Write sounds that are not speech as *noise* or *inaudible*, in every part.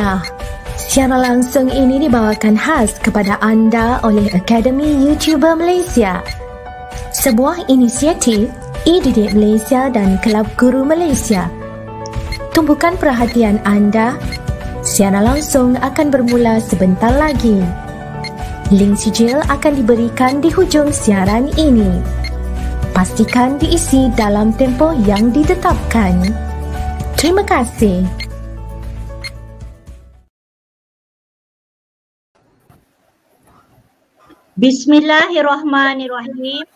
Tahniah. Siaran langsung ini dibawakan khas kepada anda oleh Akademi YouTuber Malaysia. Sebuah inisiatif e-didik Malaysia dan Kelab Guru Malaysia. Tumpukan perhatian anda. Siaran langsung akan bermula sebentar lagi. Link sijil akan diberikan di hujung siaran ini. Pastikan diisi dalam tempoh yang ditetapkan. Terima kasih. Bismillahirrahmanirrahim.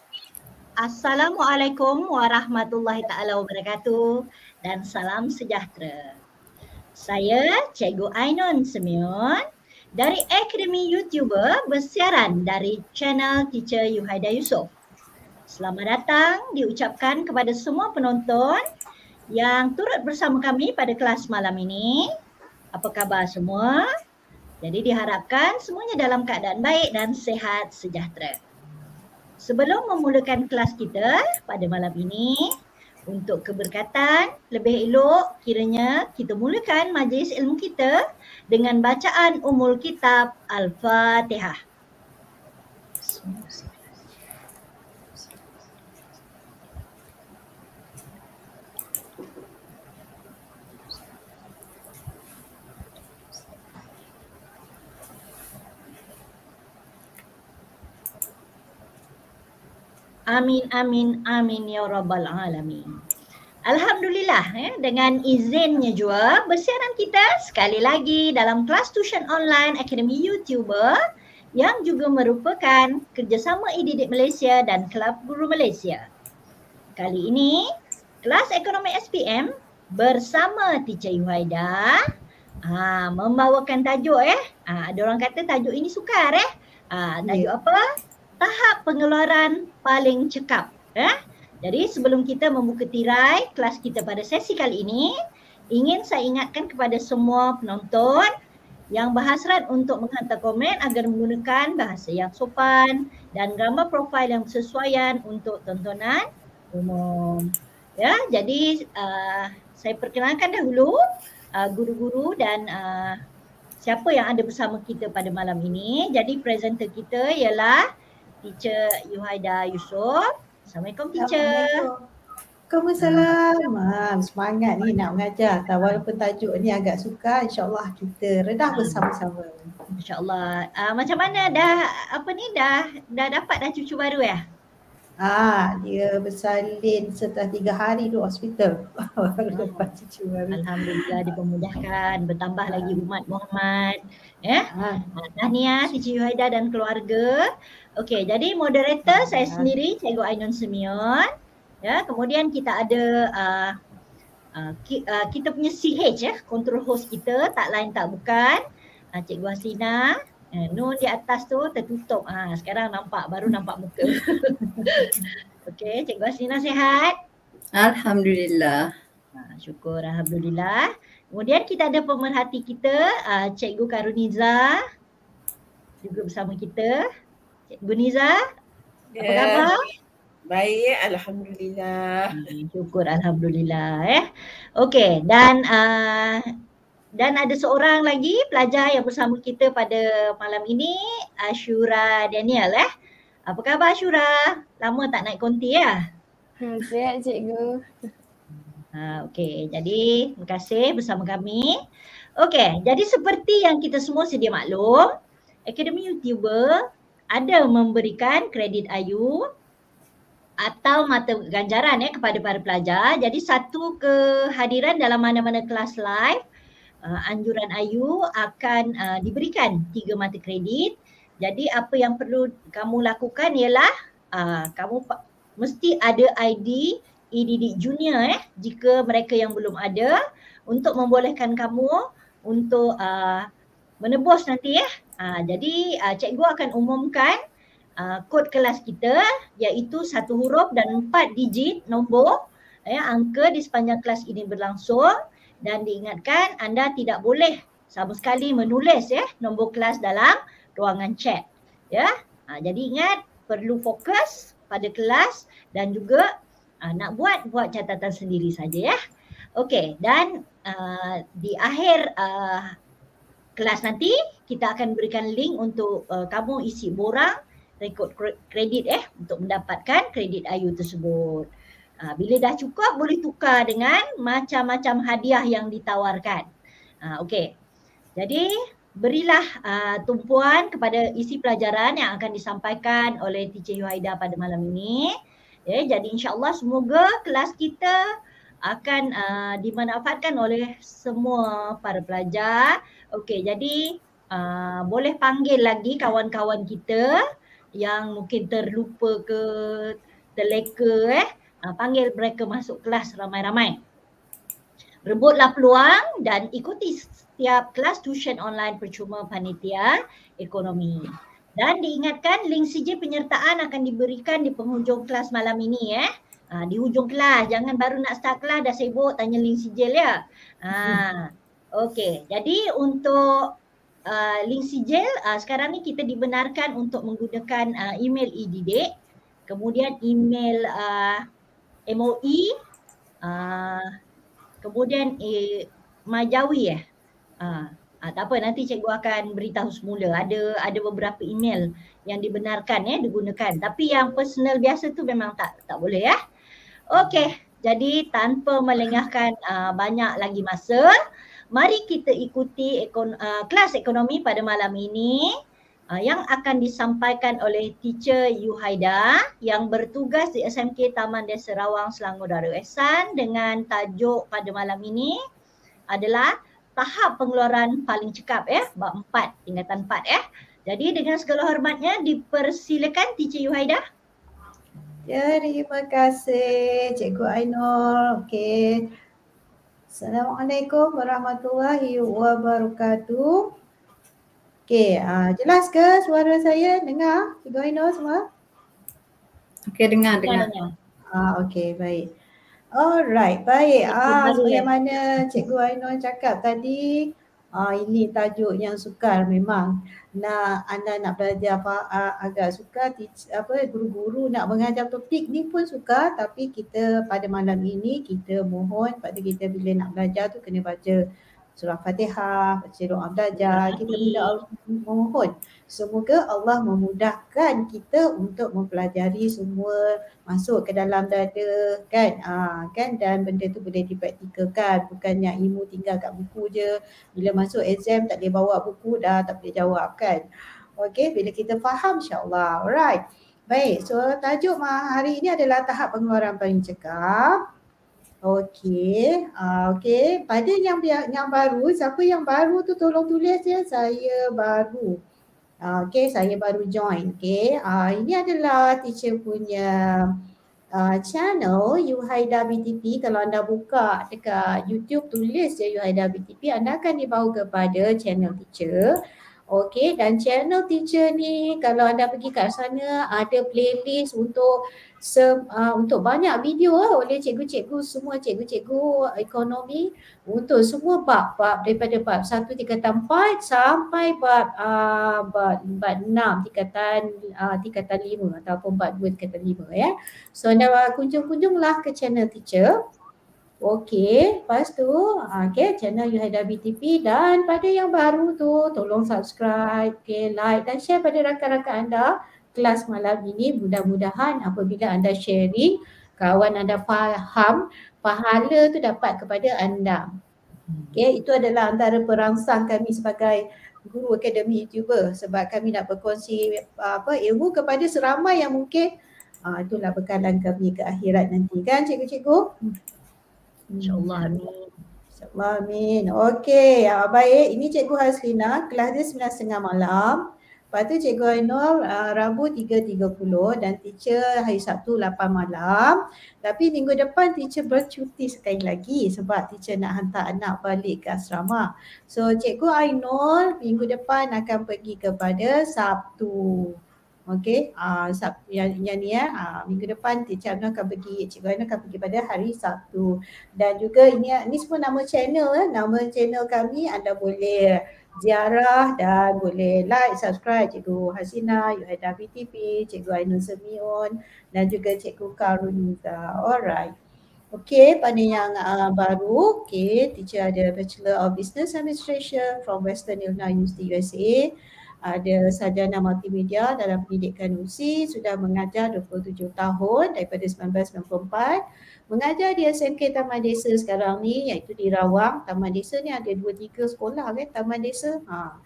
Assalamualaikum warahmatullahi taala wabarakatuh dan salam sejahtera. Saya Cikgu Ainun Semion dari Akademi YouTuber bersiaran dari channel Teacher Yuhaida Yusof. Selamat datang diucapkan kepada semua penonton yang turut bersama kami pada kelas malam ini. Apa khabar semua? Jadi diharapkan semuanya dalam keadaan baik dan sehat sejahtera. Sebelum memulakan kelas kita pada malam ini, untuk keberkatan, lebih elok kiranya kita mulakan majlis ilmu kita dengan bacaan umul kitab Al-Fatihah. Bismillahirrahmanirrahim. Amin amin amin ya rabbal alamin. Alhamdulillah ya, dengan izinnya juga bersiaran kita sekali lagi dalam kelas tuition online Akademi YouTuber yang juga merupakan kerjasama e-didik Malaysia dan Kelab Guru Malaysia. Kali ini kelas ekonomi SPM bersama Teacher Yuhaida ha, membawakan tajuk eh. Ha, ada orang kata tajuk ini sukar eh. Ha, tajuk yeah. apa? Tahap pengeluaran paling cekap. Eh? Jadi sebelum kita membuka tirai kelas kita pada sesi kali ini, ingin saya ingatkan kepada semua penonton yang berhasrat untuk menghantar komen agar menggunakan bahasa yang sopan dan gambar profil yang bersesuaian untuk tontonan umum. Ya, jadi uh, saya perkenalkan dahulu uh, guru-guru dan uh, siapa yang ada bersama kita pada malam ini. Jadi presenter kita ialah teacher Yuhaida Yusof. Assalamualaikum teacher. Waalaikumsalam. Ha, semangat ni nak mengajar. Tak walaupun tajuk ni agak suka, insyaAllah kita redah bersama-sama. InsyaAllah. Uh, macam mana dah apa ni dah dah dapat dah cucu baru ya? Ah, dia bersalin setelah tiga hari di hospital. *laughs* Dapat cucu baru. Alhamdulillah dipermudahkan. Bertambah lagi umat Muhammad. Ya. Ah. Tahniah Cici Yuhaida dan keluarga. Okey, jadi moderator uh, saya sendiri Cikgu Ainun Semion. Ya, kemudian kita ada uh, uh, ki, uh, kita punya CH ya, control host kita tak lain tak bukan uh, Cikgu Hasina. Uh, Nur di atas tu tertutup. Ah uh, sekarang nampak baru nampak muka. *laughs* Okey, Cikgu Hasina sihat? Alhamdulillah. Uh, syukur alhamdulillah. Kemudian kita ada pemerhati kita uh, Cikgu Karuniza juga bersama kita. Cikgu Niza, apa yeah. khabar? Baik, Alhamdulillah. Hmm, syukur Alhamdulillah. Eh. Okey, dan uh, dan ada seorang lagi pelajar yang bersama kita pada malam ini, Ashura Daniel. Eh. Apa khabar Ashura? Lama tak naik konti ya? Hmm, sihat cikgu. Ha, Okey, jadi terima kasih bersama kami. Okey, jadi seperti yang kita semua sedia maklum, Akademi YouTuber ada memberikan kredit ayu atau mata ganjaran ya kepada para pelajar. Jadi satu kehadiran dalam mana-mana kelas live uh, anjuran ayu akan uh, diberikan tiga mata kredit. Jadi apa yang perlu kamu lakukan ialah uh, kamu mesti ada ID EDD Junior eh jika mereka yang belum ada untuk membolehkan kamu untuk uh, menebus nanti ya. Uh, jadi uh, cikgu akan umumkan uh, kod kelas kita iaitu satu huruf dan empat digit nombor ya, angka di sepanjang kelas ini berlangsung dan diingatkan anda tidak boleh sama sekali menulis ya nombor kelas dalam ruangan chat. Ya. Uh, jadi ingat perlu fokus pada kelas dan juga uh, nak buat buat catatan sendiri saja ya. Okey dan uh, di akhir uh, kelas nanti kita akan berikan link untuk uh, kamu isi borang rekod kredit eh untuk mendapatkan kredit IU tersebut. Uh, bila dah cukup boleh tukar dengan macam-macam hadiah yang ditawarkan. Uh, Okey. Jadi berilah uh, tumpuan kepada isi pelajaran yang akan disampaikan oleh Teacher Yuhaida pada malam ini. Ya, jadi insyaAllah semoga kelas kita akan uh, dimanfaatkan oleh semua para pelajar. Okey, jadi uh, boleh panggil lagi kawan-kawan kita yang mungkin terlupa ke terleka eh. Uh, panggil mereka masuk kelas ramai-ramai. Rebutlah peluang dan ikuti setiap kelas tuition online percuma panitia ekonomi. Dan diingatkan link CJ penyertaan akan diberikan di penghujung kelas malam ini eh. Ha, di hujung kelas, jangan baru nak start kelas dah sibuk tanya link sijil ya. Ha, *laughs* Okey, jadi untuk uh, link sijil uh, sekarang ni kita dibenarkan untuk menggunakan uh, email e-didik, kemudian email uh, MOE, uh, kemudian eh, Majawi eh. Ha, ha, tak apa nanti cikgu akan beritahu semula. Ada ada beberapa email yang dibenarkan ya digunakan. Tapi yang personal biasa tu memang tak tak boleh ya. Okey, jadi tanpa melengahkan uh, banyak lagi masa, mari kita ikuti ekon, uh, kelas ekonomi pada malam ini uh, yang akan disampaikan oleh teacher Yuhaida yang bertugas di SMK Taman Desa Rawang Selangor Darul Ehsan dengan tajuk pada malam ini adalah tahap pengeluaran paling cekap ya, bab 4, tingkatan 4 ya. Jadi dengan segala hormatnya dipersilakan Teacher Yuhaida. Ya, terima kasih Cikgu Ainul. Okey. Assalamualaikum warahmatullahi wabarakatuh. Okey, uh, jelas ke suara saya? Dengar Cikgu Ainul semua? Okey, dengar, dengar. Ah, okey, baik. Alright, baik. Ah, sebagaimana Cikgu Ainul cakap tadi, ah, ini tajuk yang sukar memang. Nak anda nak belajar apa ah, agak sukar, apa guru-guru nak mengajar topik ni pun sukar tapi kita pada malam ini kita mohon pada kita bila nak belajar tu kena baca surah Fatihah, baca doa belajar, kita minta mohon semoga Allah memudahkan kita untuk mempelajari semua masuk ke dalam dada kan? Ah kan? Dan benda tu boleh dipraktikalkan bukannya ilmu tinggal kat buku je. Bila masuk exam tak boleh bawa buku dah tak boleh jawab kan? Okey bila kita faham insyaallah. Alright. Baik so tajuk hari ini adalah tahap pengeluaran paling cekap. Okey, uh, okey. Pada yang yang baru, siapa yang baru tu tolong tulis ya. Saya baru. Uh, okey, saya baru join. Okey, uh, ini adalah teacher punya uh, channel Yuhaida BTP. Kalau anda buka dekat YouTube tulis je Yuhaida BTP, anda akan dibawa kepada channel teacher. Okey dan channel teacher ni kalau anda pergi kat sana ada playlist untuk se, uh, untuk banyak video uh, oleh cikgu-cikgu semua cikgu-cikgu ekonomi untuk semua bab-bab daripada bab 1 tingkatan 4 sampai bab uh, bab, bab 6 tingkatan uh, tingkatan 5 ataupun bab 2 tingkatan 5 ya. So anda kunjung-kunjunglah ke channel teacher. Okey, lepas tu okay, channel Yuhaida BTP dan pada yang baru tu tolong subscribe, okay, like dan share pada rakan-rakan anda kelas malam ini. Mudah-mudahan apabila anda sharing, kawan anda faham, pahala tu dapat kepada anda. Okay, itu adalah antara perangsang kami sebagai guru akademi YouTuber sebab kami nak berkongsi apa ilmu kepada seramai yang mungkin uh, itulah bekalan kami ke akhirat nanti kan cikgu-cikgu. InsyaAllah amin. InsyaAllah amin. Okey, ya, baik. Ini Cikgu Haslina, kelas dia sembilan setengah malam. Lepas tu Cikgu Ainul uh, Rabu 3.30 dan teacher hari Sabtu 8 malam. Tapi minggu depan teacher bercuti sekali lagi sebab teacher nak hantar anak balik ke asrama. So Cikgu Ainul minggu depan akan pergi kepada Sabtu. Okey, uh, yang, yang ni ya, uh, minggu depan Teacher Amna akan pergi, Cikgu Amna akan pergi pada hari Sabtu. Dan juga ini ini semua nama channel ya, nama channel kami anda boleh ziarah dan boleh like, subscribe Cikgu Hasina, Yuhaida BTP, Cikgu Ainul Semion dan juga Cikgu Karuniza. Alright. Okey, pada yang uh, baru, okey, teacher ada Bachelor of Business Administration from Western Illinois University USA. Ada sarjana multimedia dalam pendidikan USI, sudah mengajar 27 tahun daripada 1994. Mengajar di SMK Taman Desa sekarang ni iaitu di Rawang. Taman Desa ni ada 2-3 sekolah kan Taman Desa. Ha.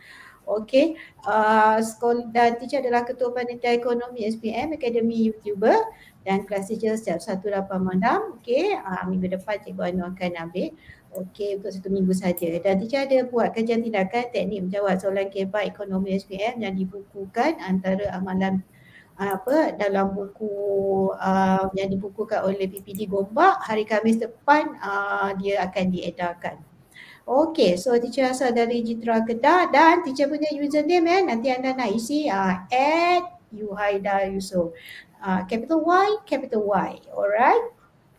Okey, uh, sekolah dan teacher adalah ketua panitia ekonomi SPM Academy YouTuber dan kelas teacher setiap satu lapan malam. Okey, uh, minggu depan Cikgu Anu akan ambil. Okey, untuk satu minggu saja. Dan teacher ada buat kajian tindakan teknik menjawab soalan kebat ekonomi SPM yang dibukukan antara amalan uh, apa dalam buku uh, yang dibukukan oleh PPD Gombak hari Khamis depan uh, dia akan diedarkan. Okay, so teacher asal dari Jitra Kedah dan teacher punya username eh nanti anda nak isi uh, Yuhaida Yusof. Uh, capital Y, capital Y. Alright.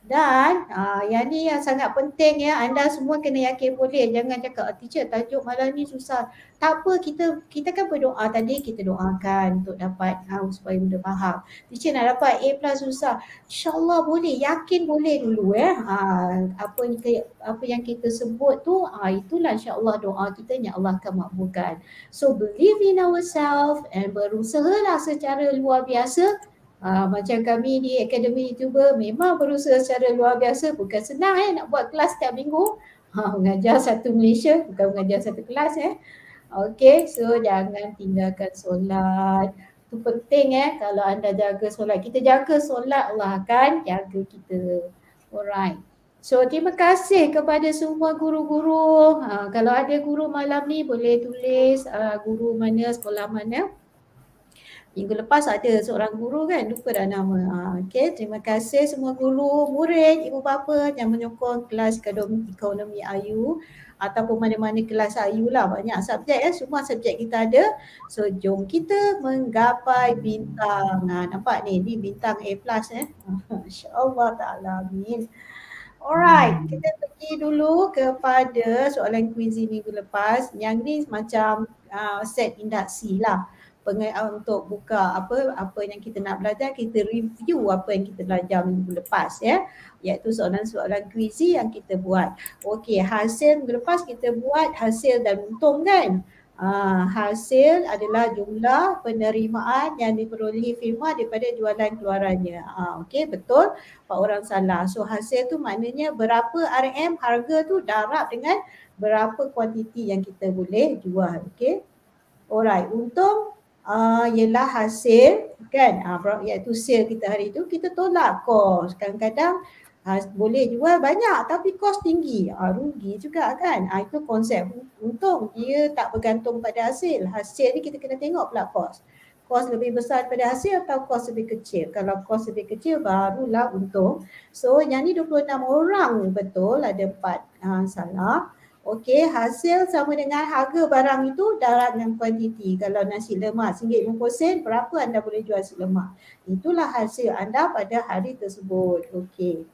Dan uh, yang ni yang sangat penting ya, anda semua kena yakin boleh. Jangan cakap, oh, teacher tajuk malam ni susah. Tak apa, kita kita kan berdoa tadi, kita doakan untuk dapat uh, supaya mudah faham. Teacher nak dapat A plus susah. InsyaAllah boleh, yakin boleh dulu ya. Uh, apa, yang, apa yang kita sebut tu, uh, itulah insyaAllah doa kita yang Allah akan makbulkan. So believe in ourselves and berusahalah secara luar biasa Uh, macam kami di Akademi YouTuber memang berusaha secara luar biasa. Bukan senang eh nak buat kelas setiap minggu. Ha, *laughs* mengajar satu Malaysia bukan mengajar satu kelas eh. Okay, so jangan tinggalkan solat. Itu penting eh kalau anda jaga solat. Kita jaga solat Allah akan jaga kita. Alright. So terima kasih kepada semua guru-guru. Ha, kalau ada guru malam ni boleh tulis uh, guru mana, sekolah mana. Minggu lepas ada seorang guru kan, lupa dah nama. Ha, okay, terima kasih semua guru, murid, ibu bapa yang menyokong kelas ekonomi, IU ataupun mana-mana kelas IU lah. Banyak subjek ya, semua subjek kita ada. So jom kita menggapai bintang. Ha, nampak ni, ni bintang A plus eh. *laughs* InsyaAllah ta'ala, amin. Alright, kita pergi dulu kepada soalan kuizi minggu lepas. Yang ni macam uh, set induksi lah untuk buka apa apa yang kita nak belajar kita review apa yang kita belajar minggu lepas ya iaitu soalan-soalan kuizi yang kita buat. Okey, hasil minggu lepas kita buat hasil dan untung kan? Uh, hasil adalah jumlah penerimaan yang diperolehi firma daripada jualan keluarannya. Uh, Okey, betul. Pak orang salah. So hasil tu maknanya berapa RM harga tu darab dengan berapa kuantiti yang kita boleh jual. Okey. Alright, untung uh, ialah hasil kan? Uh, iaitu sale kita hari itu kita tolak kos. Kadang-kadang uh, boleh jual banyak tapi kos tinggi. Uh, rugi juga kan? Uh, itu konsep. Untung dia tak bergantung pada hasil. Hasil ni kita kena tengok pula kos. Kos lebih besar daripada hasil atau kos lebih kecil? Kalau kos lebih kecil barulah untung. So yang ni 26 orang betul. Ada 4 uh, salah Okey, hasil sama dengan harga barang itu darab dengan kuantiti. Kalau nasi lemak RM1.50, berapa anda boleh jual nasi lemak? Itulah hasil anda pada hari tersebut. Okey.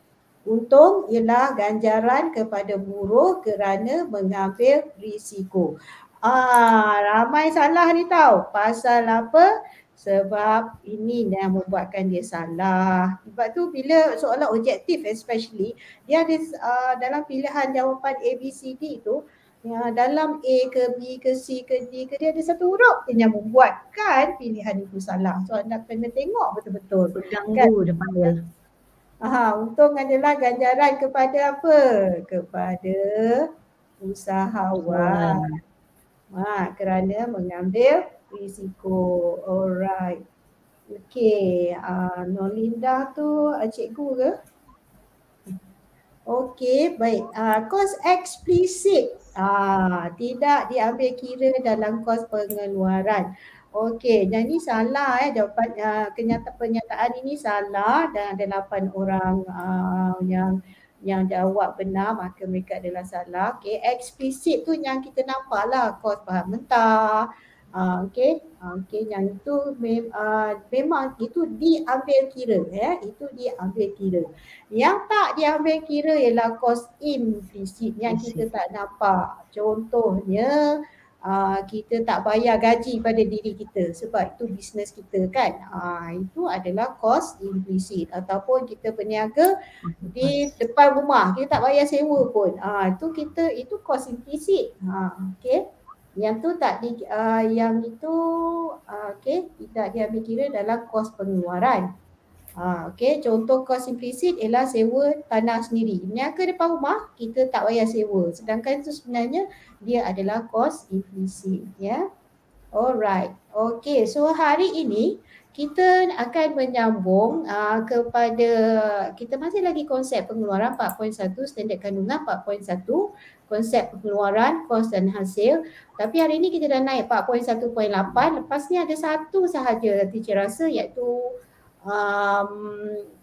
Untung ialah ganjaran kepada buruh kerana mengambil risiko. Ah, ramai salah ni tahu. Pasal apa? Sebab ini yang membuatkan dia salah. Sebab tu bila soalan objektif especially dia ada uh, dalam pilihan jawapan A, B, C, D tu ya, dalam A ke B ke C ke D ke dia ada satu huruf yang membuatkan pilihan itu salah. So anda kena tengok betul-betul. Ganggu kan? depan dia. Aha, untung adalah ganjaran kepada apa? Kepada usahawan. Ha, kerana mengambil risiko. Alright. Okay. Uh, Nolinda tu uh, cikgu ke? Okay, baik. Uh, kos eksplisit uh, tidak diambil kira dalam kos pengeluaran. Okey, dan ini salah eh jawapan uh, kenyataan pernyataan ini salah dan ada lapan orang uh, yang yang jawab benar maka mereka adalah salah. Okey, eksplisit tu yang kita nampaklah kos bahan mentah, Uh, okay, uh, okay, yang itu mem, uh, memang itu diambil kira, ya, itu diambil kira. Yang tak diambil kira ialah kos implisit yang kita tak nampak. Contohnya, uh, kita tak bayar gaji pada diri kita sebab itu bisnes kita kan. Uh, itu adalah kos implisit ataupun kita berniaga di depan rumah kita tak bayar sewa pun. Uh, itu kita itu kos implisit. Uh, okay. Yang tu tak di uh, yang itu uh, okay tidak diambil kira dalam kos pengeluaran. Ha, okay, contoh kos implisit ialah sewa tanah sendiri. Niaga depan rumah, kita tak payah sewa. Sedangkan itu sebenarnya dia adalah kos implisit. Ya. Alright. Okay, so hari ini kita akan menyambung uh, kepada, kita masih lagi konsep pengeluaran 4.1, standard kandungan 4.1, konsep pengeluaran, kos dan hasil. Tapi hari ini kita dah naik 4.1.8. Lepas ni ada satu sahaja teacher rasa iaitu um,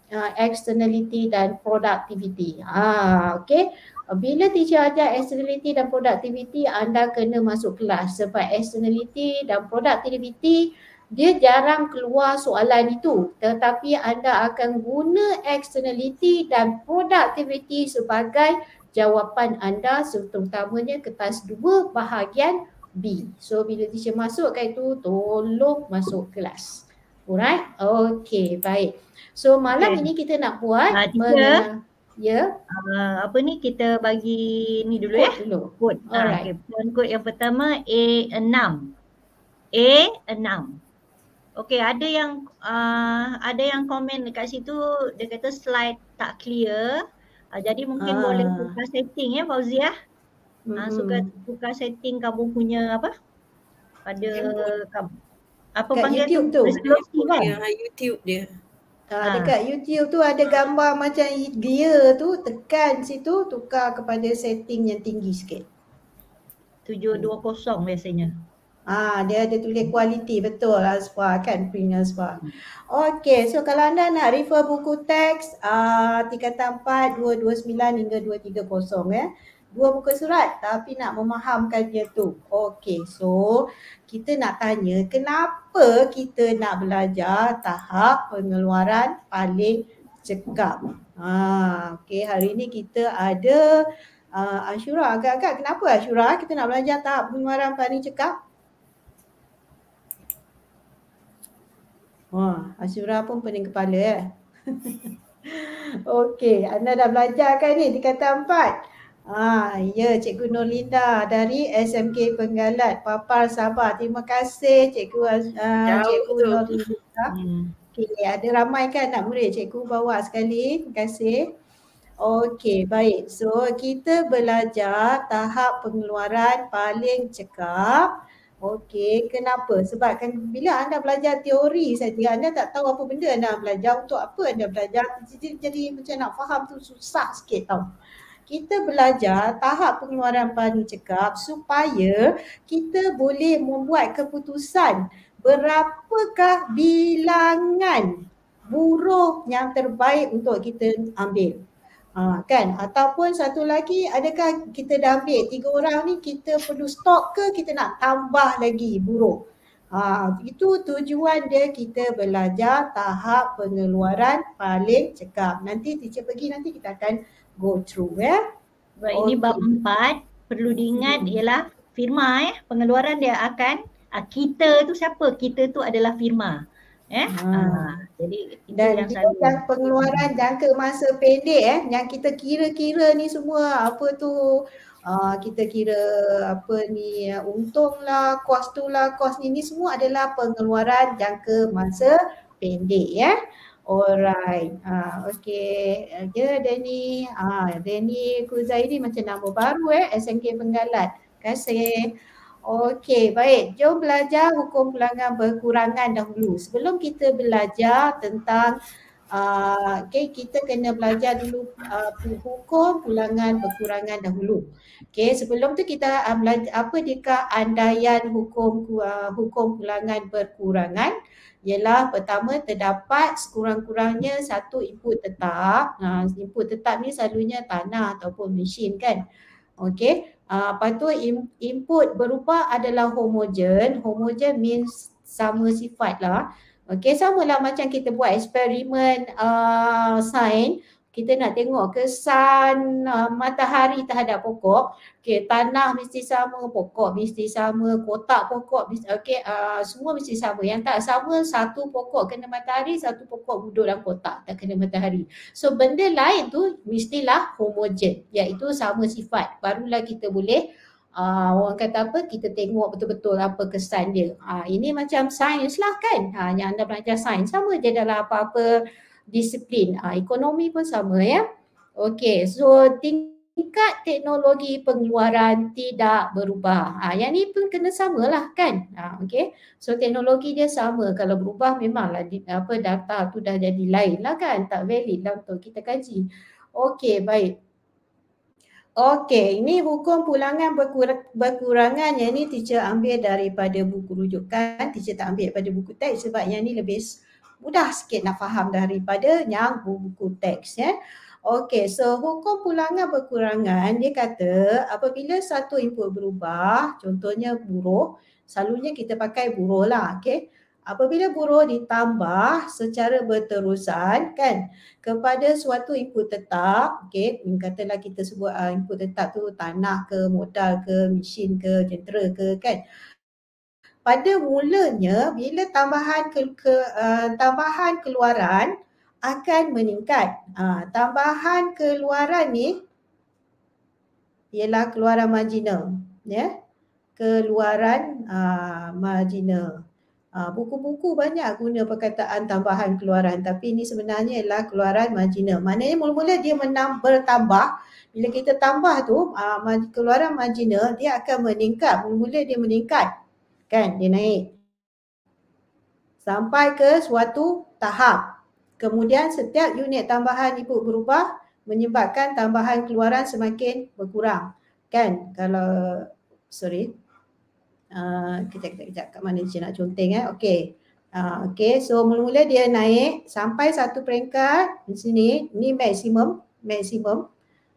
uh, externality dan productivity. Ah, okay. Bila teacher ajar externality dan productivity, anda kena masuk kelas sebab externality dan productivity dia jarang keluar soalan itu. Tetapi anda akan guna externality dan productivity sebagai jawapan anda terutamanya kertas dua bahagian B. So bila teacher masuk kat itu, tolong masuk kelas. Alright, okay, baik. So malam okay. ini kita nak buat uh, ya. Uh, apa ni kita bagi ni dulu ya. Dulu. Kod. Alright. Uh, okay. Kod yang pertama A6. A6. Okay, ada yang uh, ada yang komen dekat situ dia kata slide tak clear. Uh, jadi mungkin uh. boleh tukar setting ya Fauzi ya. Mm-hmm. Uh, suka tukar setting kamu punya apa? Pada kamu apa kat panggil YouTube tu? Resolusi kan? Ya, YouTube dia. Ha, ha. Dekat YouTube tu ada gambar macam gear tu, tekan situ tukar kepada setting yang tinggi sikit. 720 biasanya. Ah, dia ada tulis kualiti betul Asfa kan print Asfa. Okey, so kalau anda nak refer buku teks ah uh, tingkatan 4 229 hingga 230 ya. Dua buku surat tapi nak memahamkan dia tu. Okey, so kita nak tanya kenapa kita nak belajar tahap pengeluaran paling cekap. Ha, okay, hari ni kita ada uh, Ashura agak-agak. Kenapa Ashura kita nak belajar tahap pengeluaran paling cekap? Wah, Ashura pun pening kepala eh. *laughs* Okey, anda dah belajar kan ni tingkatan empat? Ah, ya Cikgu Nurlinda dari SMK Penggalat, Papar Sabah. Terima kasih Cikgu uh, Cikgu Nurlinda. Hmm. Okay, ada ramai kan nak murid Cikgu bawa sekali. Terima kasih. Okey, baik. So, kita belajar tahap pengeluaran paling cekap. Okey, kenapa? Sebab kan bila anda belajar teori saja, anda tak tahu apa benda anda belajar, untuk apa anda belajar. Jadi, jadi macam nak faham tu susah sikit tau kita belajar tahap pengeluaran paling cekap supaya kita boleh membuat keputusan berapakah bilangan buruh yang terbaik untuk kita ambil. Ha, kan ataupun satu lagi adakah kita dah ambil tiga orang ni kita perlu stok ke kita nak tambah lagi buruh ha, itu tujuan dia kita belajar tahap pengeluaran paling cekap nanti teacher pergi nanti kita akan go through ya. Baik, okay. ini bab empat perlu diingat hmm. ialah firma eh pengeluaran dia akan uh, kita tu siapa? Kita tu adalah firma. Eh? Ha. Uh, jadi dan yang, selalu. yang pengeluaran jangka masa pendek eh yang kita kira-kira ni semua apa tu uh, kita kira apa ni untung lah, kos tu lah, kos ni ni semua adalah pengeluaran jangka masa pendek ya. Eh? Alright. Ah okey. Ya Denny. Ah Denny Kuzaidi macam nama baru eh SMK Penggalat. Terima kasih. Okey, baik. Jom belajar hukum pulangan berkurangan dahulu. Sebelum kita belajar tentang uh, okay, kita kena belajar dulu uh, hukum pulangan berkurangan dahulu. Okey, sebelum tu kita uh, belajar apa dekat andaian hukum uh, hukum pulangan berkurangan ialah pertama terdapat sekurang-kurangnya satu input tetap. Ha, input tetap ni selalunya tanah ataupun mesin kan. Okey. Uh, lepas tu input berupa adalah homogen. Homogen means sama sifat lah. Okey, sama lah macam kita buat eksperimen uh, sign. Kita nak tengok kesan uh, matahari terhadap pokok. Okey, tanah mesti sama, pokok mesti sama, kotak pokok okey, uh, semua mesti sama. Yang tak sama satu pokok kena matahari, satu pokok duduk dalam kotak tak kena matahari. So benda lain tu mestilah homogen, iaitu sama sifat. Barulah kita boleh Uh, orang kata apa kita tengok betul-betul apa kesan dia. Uh, ini macam sains lah kan. Uh, yang anda belajar sains sama je dalam apa-apa disiplin. Uh, ekonomi pun sama ya. Okey, so tingkat teknologi pengeluaran tidak berubah. Ha, yang ni pun kena samalah kan. Ha, Okey, so teknologi dia sama. Kalau berubah memanglah di, apa data tu dah jadi lain lah kan. Tak valid lah untuk kita kaji. Okey, baik. Okey, ini hukum pulangan berkur- berkurangan yang ni teacher ambil daripada buku rujukan. Teacher tak ambil daripada buku teks sebab yang ni lebih mudah sikit nak faham daripada yang buku teks ya. Okey, so hukum pulangan berkurangan dia kata apabila satu input berubah, contohnya buruh, selalunya kita pakai buruh lah, okey. Apabila buruh ditambah secara berterusan kan kepada suatu input tetap, okey, katalah kita sebut uh, input tetap tu tanah ke, modal ke, mesin ke, jentera ke kan pada mulanya bila tambahan ke, ke uh, tambahan keluaran akan meningkat. Uh, tambahan keluaran ni ialah keluaran marginal, ya. Yeah? Keluaran uh, marginal. Uh, buku-buku banyak guna perkataan tambahan keluaran tapi ini sebenarnya ialah keluaran marginal. Maknanya mula-mula dia menam, bertambah. Bila kita tambah tu uh, keluaran marginal dia akan meningkat. Mula-mula dia meningkat kan? Dia naik. Sampai ke suatu tahap. Kemudian setiap unit tambahan input berubah menyebabkan tambahan keluaran semakin berkurang. Kan? Kalau sorry. Uh, kejap kejap kejap kat mana saya nak conteng eh. Okey. Uh, okey. So mula-mula dia naik sampai satu peringkat di sini. Ni maksimum maksimum.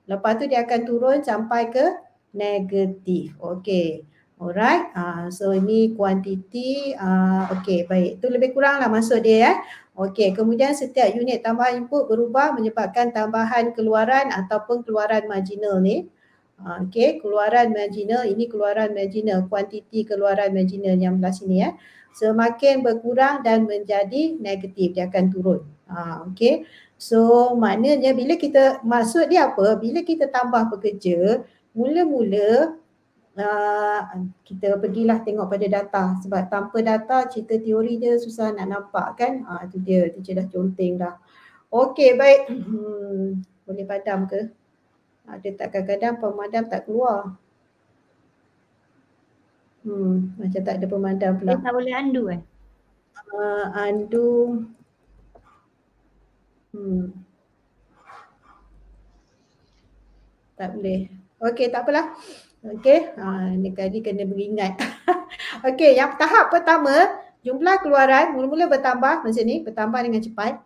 Lepas tu dia akan turun sampai ke negatif. Okey Alright, uh, so ini kuantiti, uh, okay baik. Itu lebih kurang lah maksud dia ya. Okay, kemudian setiap unit tambahan input berubah menyebabkan tambahan keluaran ataupun keluaran marginal ni. Uh, okay, keluaran marginal, ini keluaran marginal, kuantiti keluaran marginal yang belah sini ya. Semakin berkurang dan menjadi negatif, dia akan turun. Uh, okay, so maknanya bila kita, maksud dia apa? Bila kita tambah pekerja, mula-mula uh, kita pergilah tengok pada data. Sebab tanpa data cerita teori dia susah nak nampak kan? Uh, itu dia teacher dah conteng dah. Okey baik. Hmm, boleh padam ke? Ada tak kadang-kadang pemadam tak keluar. Hmm macam tak ada pemadam pula. Dia tak boleh undo eh? Uh, undo hmm. Tak boleh. Okey tak apalah Okey, ha, kali kena beringat. *laughs* Okey, yang tahap pertama, jumlah keluaran mula-mula bertambah macam ni, bertambah dengan cepat.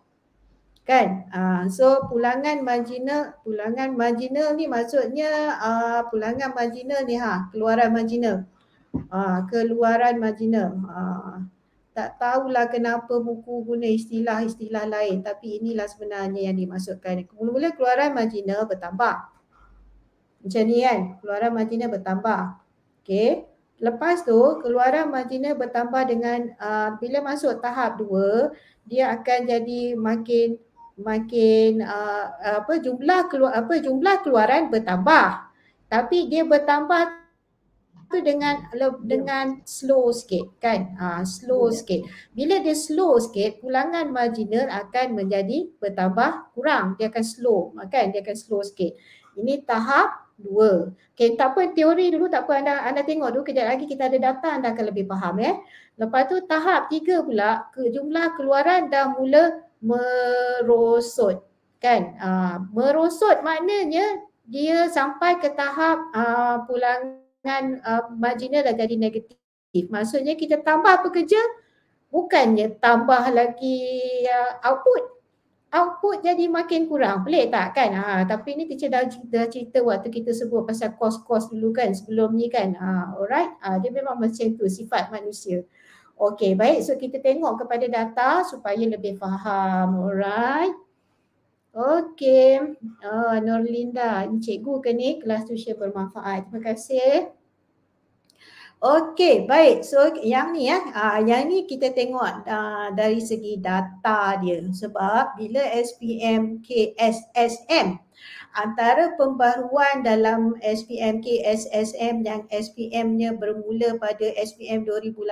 Kan? Ha, so pulangan marginal, pulangan marginal ni maksudnya uh, pulangan marginal ni ha, keluaran marginal. Ha, keluaran marginal. Ha, tak tahulah kenapa buku guna istilah-istilah lain tapi inilah sebenarnya yang dimasukkan. Mula-mula keluaran marginal bertambah. Macam ni kan, keluaran marginal bertambah. Okay. Lepas tu, keluaran marginal bertambah dengan uh, bila masuk tahap dua, dia akan jadi makin makin uh, apa jumlah keluar apa jumlah keluaran bertambah. Tapi dia bertambah tu dengan dengan slow sikit kan. Uh, slow yeah. sikit. Bila dia slow sikit, pulangan marginal akan menjadi bertambah kurang. Dia akan slow, kan? Dia akan slow sikit. Ini tahap dua. Okay, tak apa teori dulu tak apa anda anda tengok dulu kejap lagi kita ada data anda akan lebih faham ya. Lepas tu tahap tiga pula ke jumlah keluaran dah mula merosot. Kan? Uh, merosot maknanya dia sampai ke tahap uh, pulangan uh, marginal dah jadi negatif. Maksudnya kita tambah pekerja bukannya tambah lagi uh, output output jadi makin kurang. Pelik tak kan? Ha, tapi ni teacher dah, dah cerita waktu kita sebut pasal kos-kos dulu kan sebelum ni kan. Ha, alright. Ha, dia memang macam tu sifat manusia. Okey baik. So kita tengok kepada data supaya lebih faham. Alright. Okey. Oh, Nurlinda. Ini cikgu ke ni? Kelas tuition bermanfaat. Terima kasih. Okey, baik. So yang ni ya, uh, yang ni kita tengok uh, dari segi data dia. Sebab bila SPM KSSM antara pembaruan dalam SPM KSSM yang SPM-nya bermula pada SPM 2018,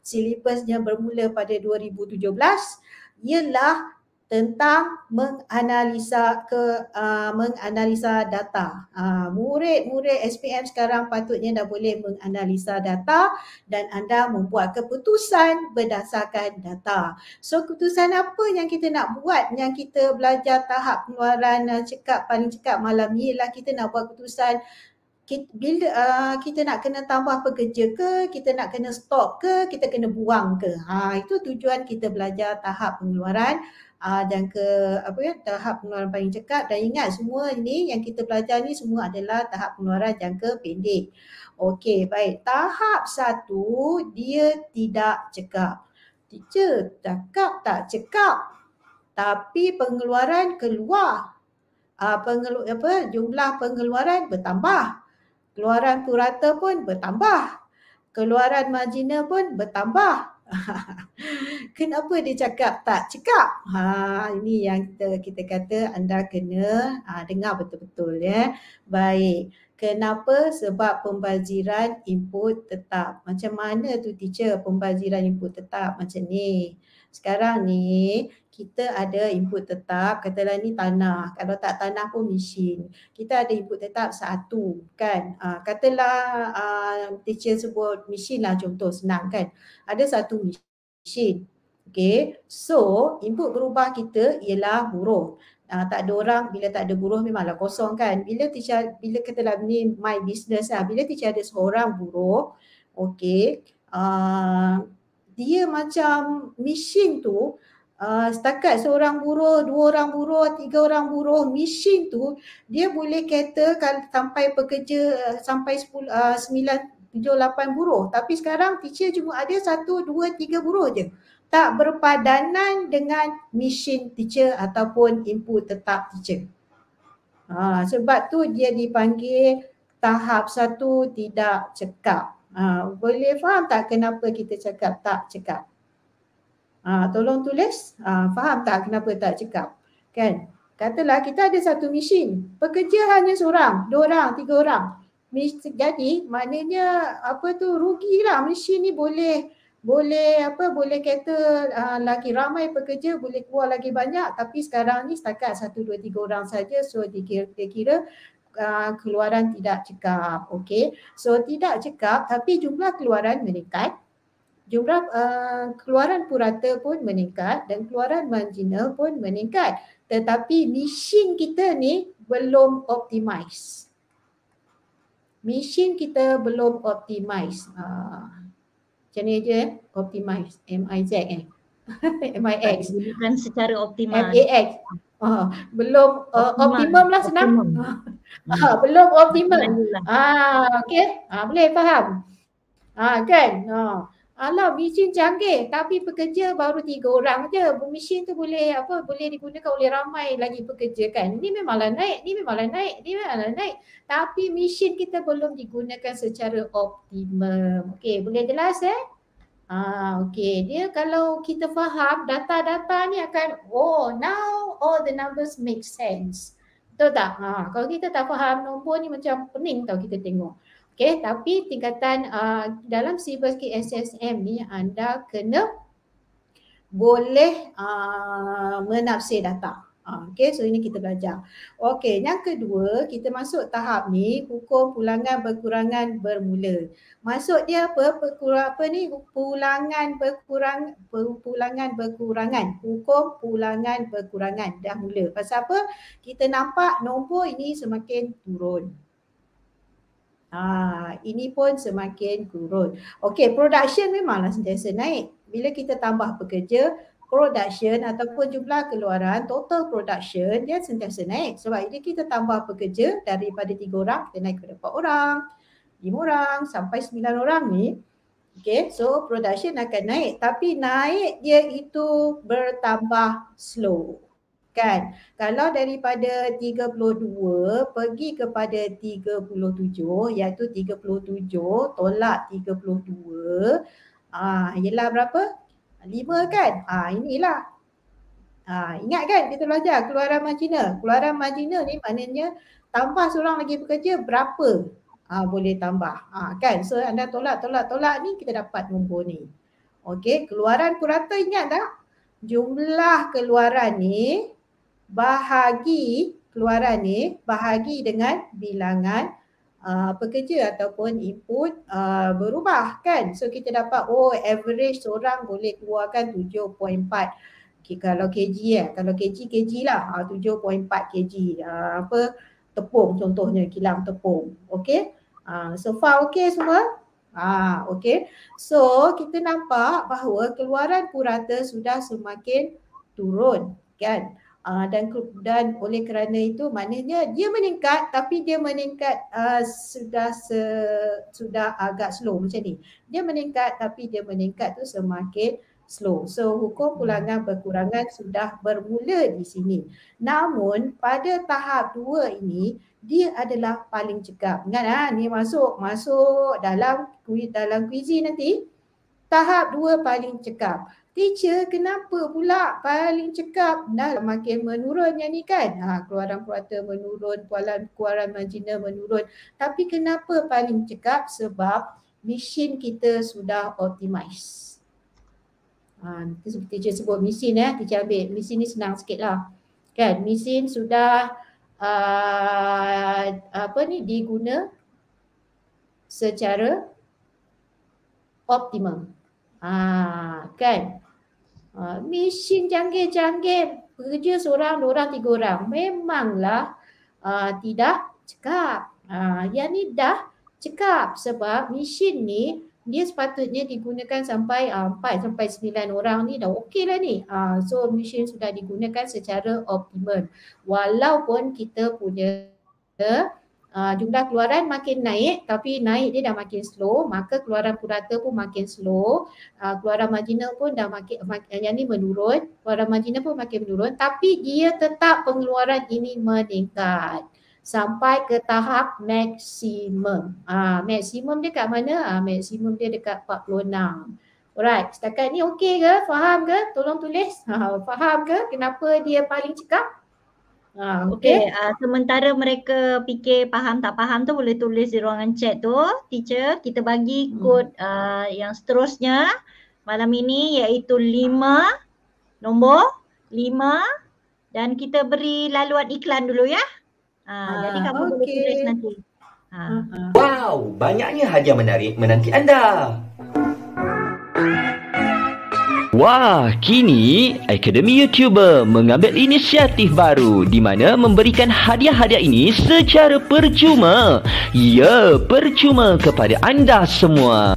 silibusnya bermula pada 2017 ialah tentang menganalisa ke uh, menganalisa data. Uh, murid-murid SPM sekarang patutnya dah boleh menganalisa data dan anda membuat keputusan berdasarkan data. So keputusan apa yang kita nak buat yang kita belajar tahap pengeluaran uh, cekap paling cekap malam ni ialah kita nak buat keputusan bila uh, kita nak kena tambah pekerja ke, kita nak kena stop ke, kita kena buang ke. Ha, itu tujuan kita belajar tahap pengeluaran uh, dan ke apa ya tahap pengeluaran paling cekap dan ingat semua ini yang kita belajar ni semua adalah tahap pengeluaran jangka pendek. Okey, baik. Tahap satu dia tidak cekap. Teacher, cakap tak cekap. Tapi pengeluaran keluar. Uh, pengelu apa jumlah pengeluaran bertambah. Keluaran purata pun bertambah. Keluaran marginal pun bertambah. *laughs* Kenapa dia cakap tak cekap? Ha ini yang kita kita kata anda kena ha, dengar betul-betul ya. Baik. Kenapa? Sebab pembaziran input tetap. Macam mana tu teacher pembaziran input tetap macam ni? Sekarang ni kita ada input tetap, katalah ni tanah. Kalau tak tanah pun mesin. Kita ada input tetap satu kan. Uh, katalah uh, teacher sebut mesin lah contoh senang kan. Ada satu mesin. Okay. So input berubah kita ialah buruh. Uh, tak ada orang bila tak ada buruh memanglah kosong kan. Bila teacher, bila katalah ni my business lah. Bila teacher ada seorang buruh. Okay. Uh, dia macam mesin tu uh, setakat seorang buruh, dua orang buruh, tiga orang buruh, mesin tu dia boleh kata kalau sampai pekerja uh, sampai sepuluh, uh, sembilan, tujuh, lapan buruh. Tapi sekarang teacher cuma ada satu, dua, tiga buruh je. Tak berpadanan dengan mesin teacher ataupun input tetap teacher. Ha, sebab tu dia dipanggil tahap satu tidak cekap. Ha, boleh faham tak kenapa kita cakap tak cekap? Ha, tolong tulis, ha, faham tak kenapa tak cakap? Kan? Katalah kita ada satu mesin, pekerja hanya seorang, dua orang, tiga orang. Jadi maknanya apa tu rugilah mesin ni boleh boleh apa boleh kata uh, lagi ramai pekerja boleh keluar lagi banyak tapi sekarang ni setakat satu dua tiga orang saja so dikira, dikira uh, keluaran tidak cekap okey so tidak cekap tapi jumlah keluaran meningkat jumlah uh, keluaran purata pun meningkat dan keluaran marginal pun meningkat. Tetapi mesin kita ni belum optimize. Mesin kita belum optimize. Uh, macam ni je, optimize. M-I-Z eh. M-I-X. *laughs* Bukan secara optimal. M-A-X. Uh, belum uh, optimum lah senang. Optimum. Uh, *laughs* belum optimum. Ah, okay. Ah, boleh faham. Ah, kan? Ah. Alah mesin canggih tapi pekerja baru tiga orang je. Mesin tu boleh apa boleh digunakan oleh ramai lagi pekerja kan. Ini memanglah naik, ini memanglah naik, ini memanglah naik. Tapi mesin kita belum digunakan secara optimum. Okey, boleh jelas eh? Ah, okey. Dia kalau kita faham data-data ni akan oh now all the numbers make sense. Betul tak? Ha, kalau kita tak faham nombor ni macam pening tau kita tengok. Okay, tapi tingkatan uh, dalam silibus KSSM ni anda kena boleh uh, menafsir data. Uh, okay, so ini kita belajar. Okay, yang kedua kita masuk tahap ni hukum pulangan berkurangan bermula. Masuk dia apa? Berkurang, apa ni? Pulangan berkurang, pulangan berkurangan. Hukum pulangan berkurangan dah mula. Pasal apa? Kita nampak nombor ini semakin turun. Ha, ini pun semakin turun. Okey, production memanglah sentiasa naik. Bila kita tambah pekerja, production ataupun jumlah keluaran, total production dia sentiasa naik. Sebab ini kita tambah pekerja daripada tiga orang, kita naik kepada empat orang, lima orang sampai sembilan orang ni. Okay, so production akan naik. Tapi naik dia itu bertambah slow. Kan? Kalau daripada 32 pergi kepada 37 iaitu 37 tolak 32 ah ialah berapa? 5 kan? Ah inilah. Ah ingat kan kita belajar keluaran marginal. Keluaran marginal ni maknanya tambah seorang lagi bekerja berapa? Ah boleh tambah. Ah kan? So anda tolak tolak tolak ni kita dapat nombor ni. Okey, keluaran purata ingat tak? Jumlah keluaran ni bahagi keluaran ni bahagi dengan bilangan uh, pekerja ataupun input uh, berubah kan. So kita dapat oh average seorang boleh keluarkan 7.4 okay, kalau kg ya. Kalau kg kg lah uh, 7.4 kg uh, apa tepung contohnya kilang tepung. Okay. Uh, so far okay semua? Ah, okay. So kita nampak bahawa keluaran purata sudah semakin turun kan. Uh, dan dan oleh kerana itu maknanya dia meningkat tapi dia meningkat uh, sudah se, sudah agak slow macam ni. Dia meningkat tapi dia meningkat tu semakin slow. So hukum pulangan berkurangan sudah bermula di sini. Namun pada tahap dua ini dia adalah paling cekap. Ingat ah ni masuk masuk dalam dalam kuizi nanti tahap dua paling cekap. Teacher, kenapa pula paling cekap? Dah makin menurun yang ni kan? Ha, keluaran purata menurun, keluaran, keluaran marginal menurun. Tapi kenapa paling cekap? Sebab mesin kita sudah optimize. Ha, teacher sebut mesin ya, teacher ambil. Mesin ni senang sikit lah. Kan, mesin sudah uh, apa ni diguna secara optimum. Ha, kan? Ha, mesin canggih-canggih bekerja seorang, dua orang, tiga orang. Memanglah uh, tidak cekap. Uh, yang ni dah cekap sebab mesin ni dia sepatutnya digunakan sampai uh, 4 sampai 9 orang ni dah okey lah ni. Uh, so mesin sudah digunakan secara optimum. Walaupun kita punya uh, jumlah keluaran makin naik tapi naik dia dah makin slow maka keluaran purata pun makin slow uh, keluaran marginal pun dah makin mak, yang ni menurun keluaran marginal pun makin menurun tapi dia tetap pengeluaran ini meningkat sampai ke tahap maksimum. Ah maksimum dia kat mana? Ah maksimum dia dekat 46. Alright, setakat ni okey ke? Faham ke? Tolong tulis. Ha, *laughs* faham ke kenapa dia paling cekap? Ha, Okey, okay. uh, sementara mereka fikir faham tak faham tu boleh tulis di ruangan chat tu, teacher. Kita bagi hmm. kod uh, yang seterusnya malam ini iaitu lima nombor lima dan kita beri laluan iklan dulu ya. Ha, uh, jadi kamu okay. boleh tulis nanti. Ha. Wow, banyaknya hadiah menarik menanti anda. Wah, kini Akademi YouTuber mengambil inisiatif baru di mana memberikan hadiah-hadiah ini secara percuma. Ya, percuma kepada anda semua.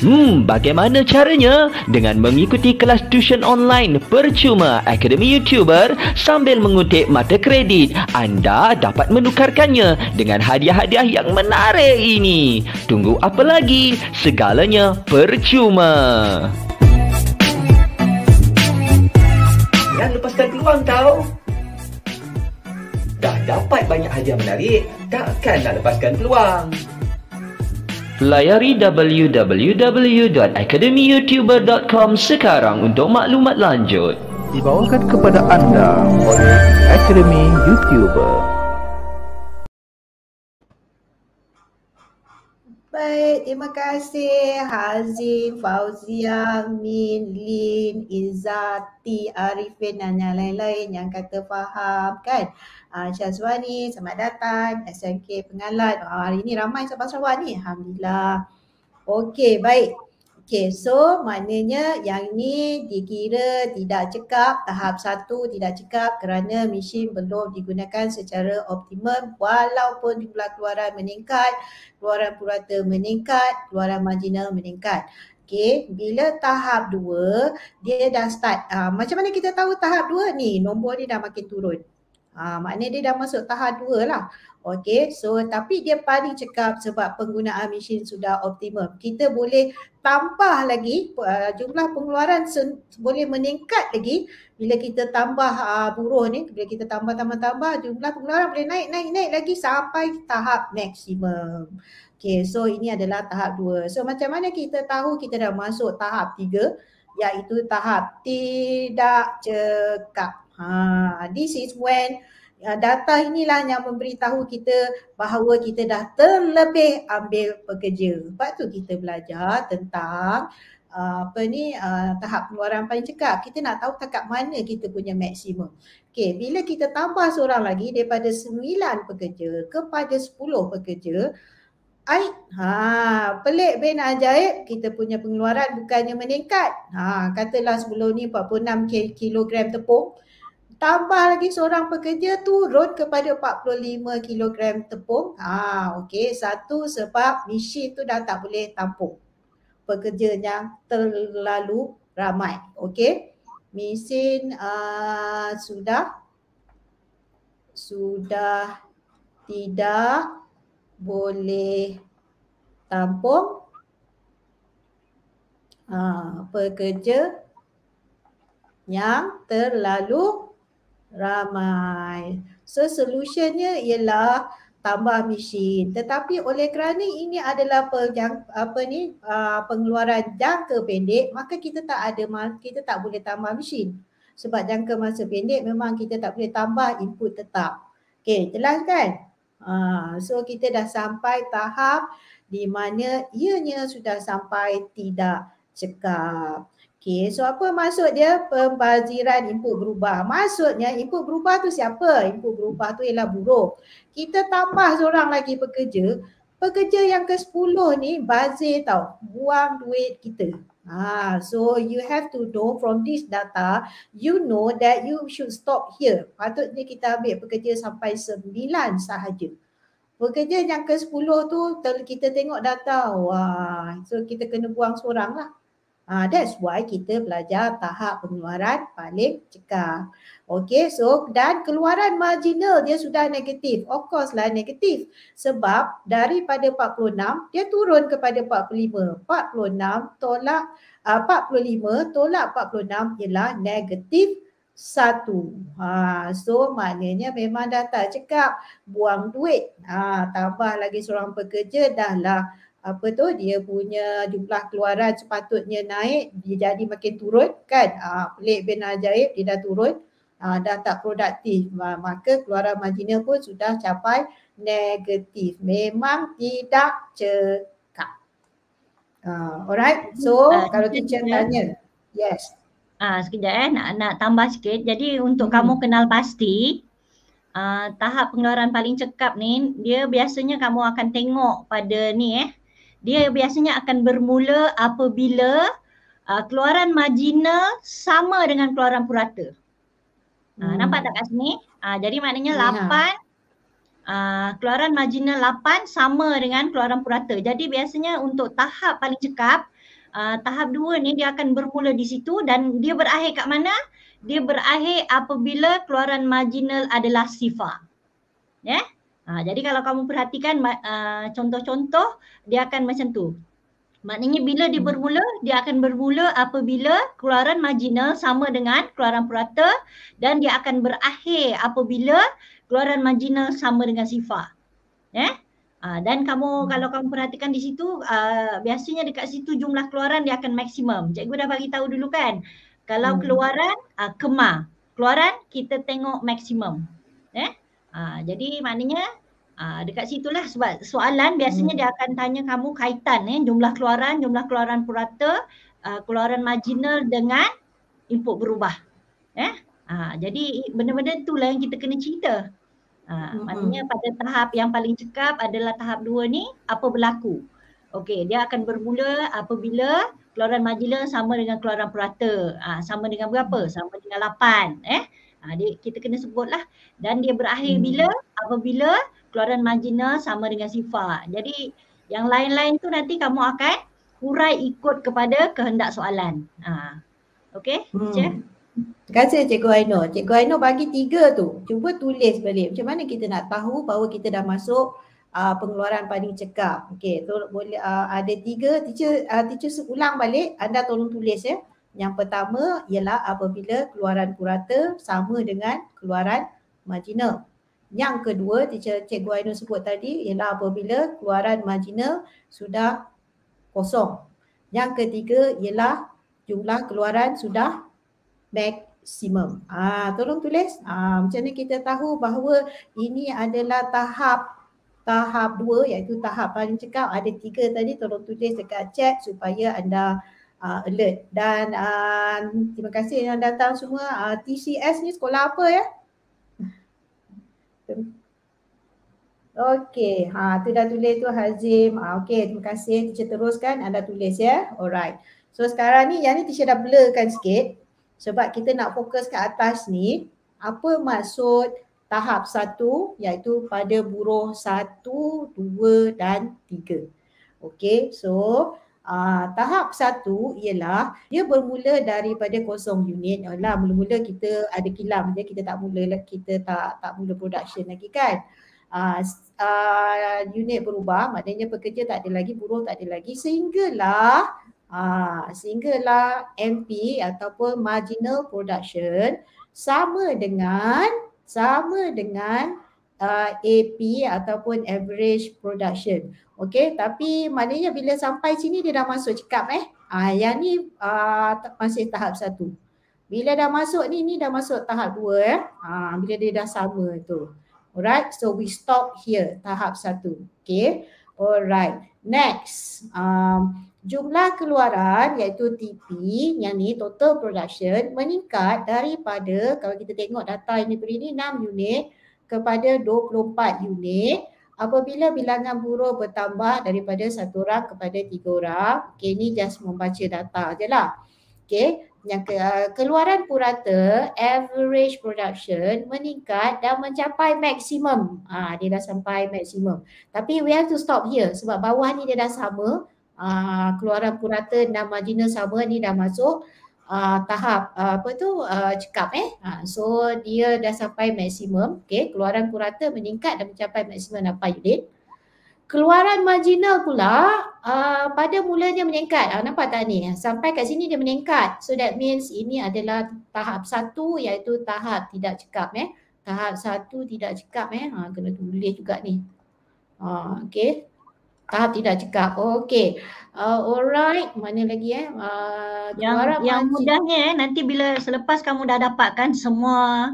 Hmm, bagaimana caranya? Dengan mengikuti kelas tuition online percuma Akademi YouTuber sambil mengutip mata kredit, anda dapat menukarkannya dengan hadiah-hadiah yang menarik ini. Tunggu apa lagi? Segalanya percuma. Jangan lepaskan peluang tau. Dah dapat banyak hadiah menarik, takkan nak lepaskan peluang. Layari www.academyyoutuber.com sekarang untuk maklumat lanjut. Dibawakan kepada anda oleh Academy YouTuber. Baik, terima kasih Hazim, Fauzia, Min, Lin, Izzati, Arifin dan yang lain-lain yang kata faham kan. Uh, Syazwani, selamat datang. SMK Pengalat. Uh, hari ini ramai sahabat Sarawak ni. Alhamdulillah. Okey, baik. Okay, so maknanya yang ni dikira tidak cekap, tahap satu tidak cekap kerana mesin belum digunakan secara optimum walaupun jumlah keluaran meningkat, keluaran purata meningkat, keluaran marginal meningkat. Okay, bila tahap dua, dia dah start. Uh, macam mana kita tahu tahap dua ni? Nombor ni dah makin turun. Ha, maknanya dia dah masuk tahap dua lah. Okay, so tapi dia paling cekap sebab penggunaan mesin sudah optimum. Kita boleh tambah lagi uh, jumlah pengeluaran boleh meningkat lagi bila kita tambah uh, buruh ni, bila kita tambah tambah tambah jumlah pengeluaran boleh naik naik naik lagi sampai tahap maksimum. Okay, so ini adalah tahap dua. So macam mana kita tahu kita dah masuk tahap tiga iaitu tahap tidak cekap. Ha, this is when data inilah yang memberitahu kita bahawa kita dah terlebih ambil pekerja. Lepas tu kita belajar tentang uh, apa ni uh, tahap pengeluaran paling cekap. Kita nak tahu takat mana kita punya maksimum. Okey, bila kita tambah seorang lagi daripada 9 pekerja kepada 10 pekerja, Ai, ha, pelik bin ajaib kita punya pengeluaran bukannya meningkat. Ha, katalah sebelum ni 46 kilogram tepung. Tambah lagi seorang pekerja turun kepada 45 kilogram tepung. Ha, okey, satu sebab mesin tu dah tak boleh tampung pekerja yang terlalu ramai. Okey. Mesin uh, sudah sudah tidak boleh tampung uh, pekerja yang terlalu ramai. So solutionnya ialah tambah mesin. Tetapi oleh kerana ini adalah yang apa ni pengeluaran jangka pendek, maka kita tak ada kita tak boleh tambah mesin. Sebab jangka masa pendek memang kita tak boleh tambah input tetap. Okey, jelas kan? Ha, so kita dah sampai tahap di mana ianya sudah sampai tidak cekap. Okay, so apa maksud dia pembaziran input berubah? Maksudnya input berubah tu siapa? Input berubah tu ialah buruh. Kita tambah seorang lagi pekerja, pekerja yang ke-10 ni bazir tau, buang duit kita. Ah, so you have to know from this data, you know that you should stop here. Patutnya kita ambil pekerja sampai sembilan sahaja. Pekerja yang ke-10 tu kita tengok data, wah, so kita kena buang seorang lah. Uh, that's why kita belajar tahap pengeluaran paling cekap. Okay, so dan keluaran marginal dia sudah negatif. Of course lah negatif. Sebab daripada 46 dia turun kepada 45. 46 tolak uh, 45 tolak 46 ialah negatif satu. Ha, so maknanya memang dah tak cekap buang duit. Ha, tambah lagi seorang pekerja dah lah apa tu dia punya jumlah keluaran sepatutnya naik dia jadi makin turun kan? Uh, pelik bin ajaib dia dah turun uh, dah tak produktif. Uh, maka keluaran marginal pun sudah capai negatif. Memang tidak cekap. Uh, alright. So uh, kalau teacher tanya. Yes. Ah uh, sekejap eh. Nak nak tambah sikit. Jadi untuk hmm. kamu kenal pasti uh, tahap pengeluaran paling cekap ni dia biasanya kamu akan tengok pada ni eh dia biasanya akan bermula apabila uh, keluaran marginal sama dengan keluaran purata. Uh, hmm. Nampak tak kat sini? Uh, jadi maknanya ya. 8 uh, keluaran marginal 8 sama dengan keluaran purata. Jadi biasanya untuk tahap paling cekap uh, tahap 2 ni dia akan bermula di situ dan dia berakhir kat mana? Dia berakhir apabila keluaran marginal adalah sifar. Ya? Yeah? Ha, jadi kalau kamu perhatikan uh, contoh-contoh dia akan macam tu. Maknanya bila dia hmm. bermula, dia akan bermula apabila keluaran marginal sama dengan keluaran purata dan dia akan berakhir apabila keluaran marginal sama dengan sifar. Eh? Ha, dan kamu hmm. kalau kamu perhatikan di situ uh, biasanya dekat situ jumlah keluaran dia akan maksimum. Cikgu dah bagi tahu dulu kan. Kalau hmm. keluaran uh, kemar, keluaran kita tengok maksimum. Eh? Ha, jadi maknanya ha, dekat situlah sebab soalan biasanya hmm. dia akan tanya kamu kaitan eh, jumlah keluaran, jumlah keluaran purata, uh, keluaran marginal dengan input berubah. Eh? Ha, jadi benda-benda itulah yang kita kena cerita. Ha, hmm. Maknanya pada tahap yang paling cekap adalah tahap dua ni apa berlaku. Okey, dia akan bermula apabila keluaran marginal sama dengan keluaran purata. Ha, sama dengan berapa? Sama dengan 8. Eh? Ha, dia, kita kena sebutlah dan dia berakhir hmm. bila apabila keluaran marginal sama dengan sifar. Jadi yang lain-lain tu nanti kamu akan hurai ikut kepada kehendak soalan. Ha. Okey, hmm. Terima kasih Cikgu Aino. Cikgu Aino bagi tiga tu. Cuba tulis balik. Macam mana kita nak tahu bahawa kita dah masuk uh, pengeluaran paling cekap. Okey, boleh uh, ada tiga teacher uh, teacher ulang balik. Anda tolong tulis ya. Yang pertama ialah apabila keluaran purata sama dengan keluaran marginal. Yang kedua, teacher Cikgu Aino sebut tadi ialah apabila keluaran marginal sudah kosong. Yang ketiga ialah jumlah keluaran sudah maksimum. Ah, tolong tulis. Ah, macam mana kita tahu bahawa ini adalah tahap tahap dua iaitu tahap paling cekap. Ada tiga tadi tolong tulis dekat chat supaya anda uh, alert. Dan uh, terima kasih yang datang semua. Uh, TCS ni sekolah apa ya? Okey, ha tu dah tulis tu Hazim. Ha, Okey, terima kasih. Teacher teruskan anda tulis ya. Alright. So sekarang ni yang ni teacher dah blurkan sikit sebab kita nak fokus ke atas ni. Apa maksud tahap satu iaitu pada buruh satu, dua dan tiga. Okey, so uh, tahap satu ialah dia bermula daripada kosong unit. Yalah mula-mula kita ada kilam je kita tak mula kita tak tak mula production lagi kan. Uh, uh, unit berubah maknanya pekerja tak ada lagi buruh tak ada lagi sehinggalah uh, sehinggalah MP ataupun marginal production sama dengan sama dengan uh, AP ataupun average production. Okey, tapi maknanya bila sampai sini dia dah masuk cekap eh. Ah yang ni uh, masih tahap satu. Bila dah masuk ni ni dah masuk tahap dua eh. Ah bila dia dah sama tu. Alright, so we stop here tahap satu. Okay, alright. Next, um, jumlah keluaran iaitu TP yang ni total production meningkat daripada kalau kita tengok data ini beri ni 6 unit kepada 24 unit apabila bilangan buruh bertambah daripada satu orang kepada tiga orang. Okay, ini just membaca data je lah. Okay, yang ke, uh, keluaran purata average production meningkat dan mencapai maksimum. Ah, dia dah sampai maksimum. Tapi we have to stop here sebab bawah ni dia dah sama. Ah, keluaran purata dan marginal sama ni dah masuk uh, tahap uh, apa tu uh, cekap eh. Uh, so dia dah sampai maksimum. Okay, keluaran purata meningkat dan mencapai maksimum apa unit. Keluaran marginal pula uh, pada mulanya meningkat. Uh, nampak tak ni? Sampai kat sini dia meningkat. So that means ini adalah tahap satu iaitu tahap tidak cekap eh. Tahap satu tidak cekap eh. Ha, kena tulis juga ni. Uh, okay. Tahap tidak cekap. Okay. Uh, alright, mana lagi eh? Uh, yang yang mudahnya eh nanti bila selepas kamu dah dapatkan semua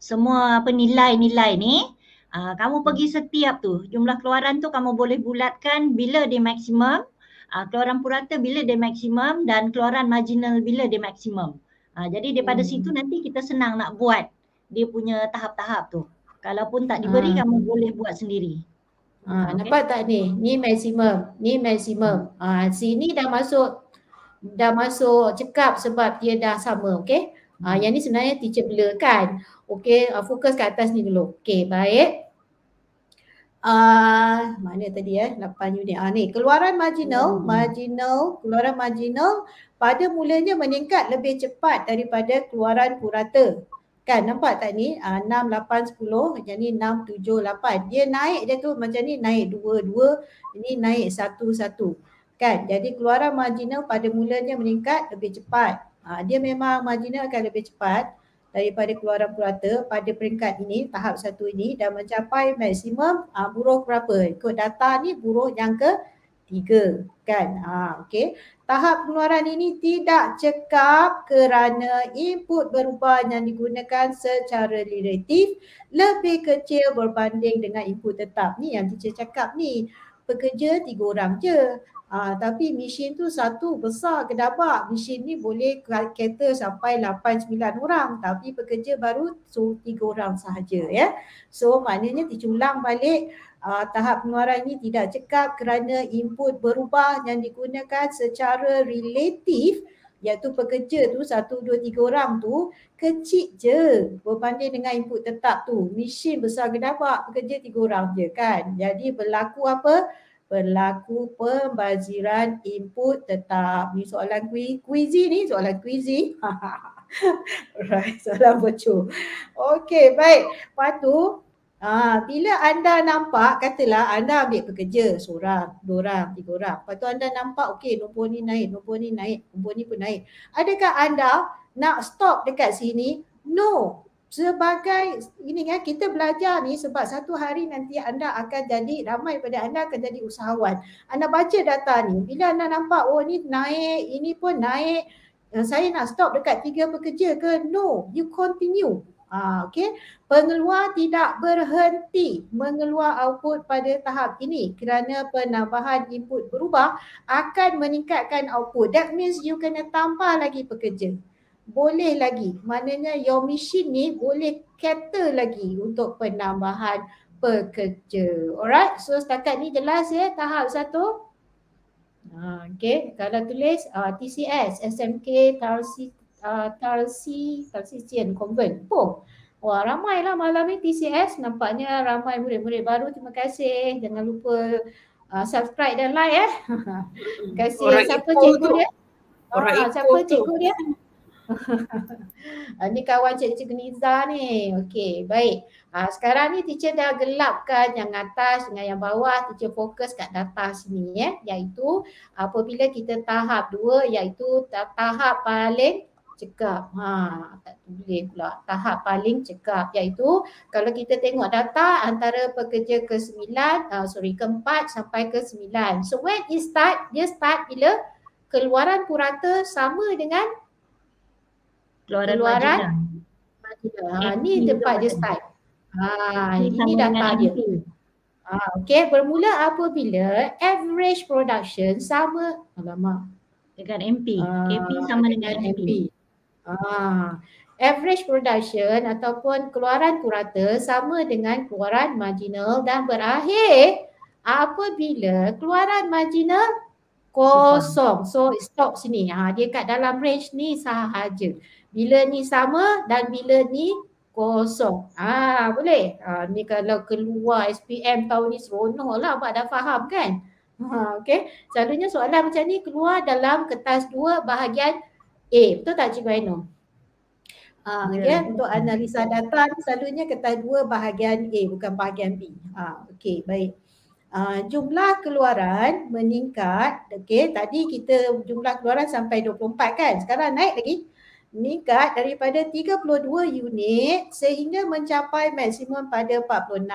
semua apa nilai-nilai ni, uh, kamu pergi setiap tu jumlah keluaran tu kamu boleh bulatkan bila dia maksimum, uh, keluaran purata bila dia maksimum dan keluaran marginal bila dia maksimum. Uh, jadi daripada hmm. situ nanti kita senang nak buat dia punya tahap-tahap tu. Kalaupun tak diberi hmm. kamu boleh buat sendiri. Ha, okay. nampak tak ni? Ni maksimum, ni maksimum. Ha, sini dah masuk dah masuk cekap sebab dia dah sama, okey? Ha, yang ni sebenarnya teacher blur kan. Okey, uh, fokus ke atas ni dulu. Okey, baik. Uh, mana tadi eh? 8 unit. Ah ni, keluaran marginal, hmm. marginal, keluaran marginal pada mulanya meningkat lebih cepat daripada keluaran purata. Kan nampak tak ni? Uh, 6, 8, 10. Macam ni 6, 7, 8. Dia naik dia tu macam ni naik 2, 2. Ini naik 1, 1. Kan? Jadi keluaran marginal pada mulanya meningkat lebih cepat. Uh, dia memang marginal akan lebih cepat daripada keluaran purata pada peringkat ini, tahap satu ini dan mencapai maksimum uh, buruh berapa? Ikut data ni buruh yang ke tiga kan. Ha, okay tahap pengeluaran ini tidak cekap kerana input berubah yang digunakan secara relatif lebih kecil berbanding dengan input tetap. Ni yang teacher cakap ni. Pekerja tiga orang je. Ha, tapi mesin tu satu besar kedabak. Mesin ni boleh cater sampai 8-9 orang. Tapi pekerja baru so tiga orang sahaja ya. So maknanya ulang balik uh, tahap pengeluaran ini tidak cekap kerana input berubah yang digunakan secara relatif iaitu pekerja tu satu, dua, tiga orang tu kecil je berbanding dengan input tetap tu. Mesin besar gedabak, pekerja tiga orang je kan. Jadi berlaku apa? berlaku pembaziran input tetap. Ni soalan kuizi ni, soalan kuizi. *laughs* right, soalan bocor. Okey, baik. Lepas tu, Ha, bila anda nampak, katalah anda ambil pekerja seorang, dua orang, tiga orang. Lepas tu anda nampak, okey nombor ni naik, nombor ni naik, nombor ni pun naik. Adakah anda nak stop dekat sini? No. Sebagai ini kan kita belajar ni sebab satu hari nanti anda akan jadi ramai pada anda akan jadi usahawan. Anda baca data ni, bila anda nampak oh ni naik, ini pun naik, saya nak stop dekat tiga pekerja ke? No, you continue. Ha, okay. Pengeluar tidak berhenti mengeluar output pada tahap ini kerana penambahan input berubah akan meningkatkan output. That means you kena tambah lagi pekerja. Boleh lagi. Maknanya your machine ni boleh cater lagi untuk penambahan pekerja. Alright. So setakat ni jelas ya tahap satu. Ha, okay. Kalau tulis uh, TCS, SMK, Tarsi, uh, Tarsi, Tarsician Convent. Oh, wah ramai lah malam ni TCS. Nampaknya ramai murid-murid baru. Terima kasih. Jangan lupa uh, subscribe dan like eh. *laughs* Terima kasih. Orang siapa cikgu dia? Orang uh, siapa cikgu dia? Ini kawan cikgu Niza ni. Okey, baik. Ha, sekarang ni teacher dah gelapkan yang atas dengan yang bawah. Teacher fokus kat data sini ya. Iaitu apabila kita tahap dua iaitu tahap paling cekap. Ha, tak boleh pula. Tahap paling cekap iaitu kalau kita tengok data antara pekerja ke-9, uh, sorry ke-4 sampai ke-9. So when it start, dia start bila keluaran purata sama dengan keluaran, keluaran marginal. Ha, ni tempat dia start. Ha, ini, data dia. Ha, okay, bermula apabila average production sama, alamak, dengan MP. Uh, MP sama dengan MP. MP. Ah, average production ataupun keluaran purata sama dengan keluaran marginal dan berakhir apabila keluaran marginal kosong. So stop sini. Ha, dia kat dalam range ni sahaja. Bila ni sama dan bila ni kosong. Ah ha, boleh. Ha, ni kalau keluar SPM tahun ni seronok lah Abang dah faham kan? Ha, okay. Selalunya soalan macam ni keluar dalam kertas dua bahagian A. Betul tak Cikgu Ainul? Uh, ya, ya, untuk analisa data ni selalunya kertas dua bahagian A bukan bahagian B. Ha, Okey, baik. Uh, jumlah keluaran meningkat. Okey, tadi kita jumlah keluaran sampai 24 kan. Sekarang naik lagi meningkat daripada 32 unit sehingga mencapai maksimum pada 46.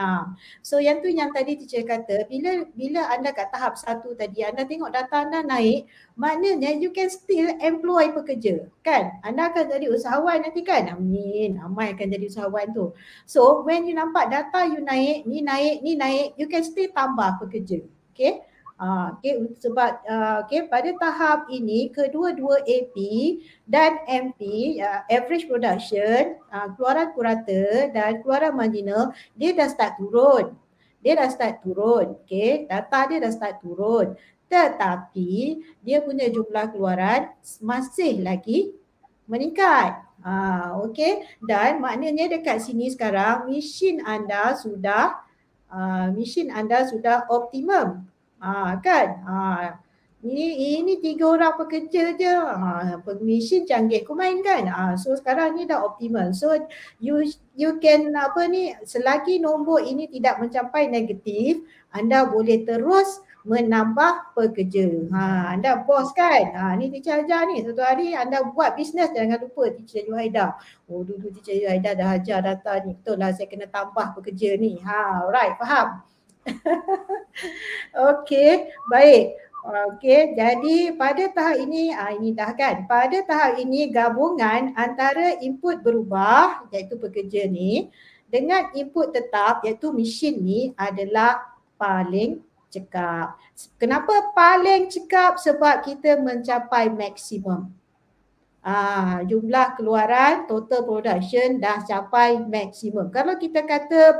So yang tu yang tadi teacher kata bila bila anda kat tahap satu tadi anda tengok data anda naik maknanya you can still employ pekerja kan. Anda akan jadi usahawan nanti kan. Amin. Ramai akan jadi usahawan tu. So when you nampak data you naik, ni naik, ni naik, you can still tambah pekerja. Okay. Uh, okay, sebab uh, okay, pada tahap ini kedua-dua AP dan MP uh, average production uh, keluaran kurata dan keluaran marginal dia dah start turun. Dia dah start turun. Okay, data dia dah start turun. Tetapi dia punya jumlah keluaran masih lagi meningkat. Uh, okay, dan maknanya dekat sini sekarang mesin anda sudah uh, mesin anda sudah optimum. Ha, kan? Ha, ini, ini tiga orang pekerja je. Ha, mesin canggih kau main kan? Ha, so sekarang ni dah optimal. So you you can apa ni selagi nombor ini tidak mencapai negatif, anda boleh terus menambah pekerja. Ha, anda bos kan? Ha, ni teacher ajar ni. Satu hari anda buat bisnes jangan lupa teacher Juhaida. Oh dulu teacher Juhaida dah ajar data ni. Betul lah saya kena tambah pekerja ni. Ha, right, faham? *laughs* Okey, baik. Okey, jadi pada tahap ini, ah ini dah kan. Pada tahap ini gabungan antara input berubah iaitu pekerja ni dengan input tetap iaitu mesin ni adalah paling cekap. Kenapa paling cekap? Sebab kita mencapai maksimum. Ah, jumlah keluaran total production dah capai maksimum. Kalau kita kata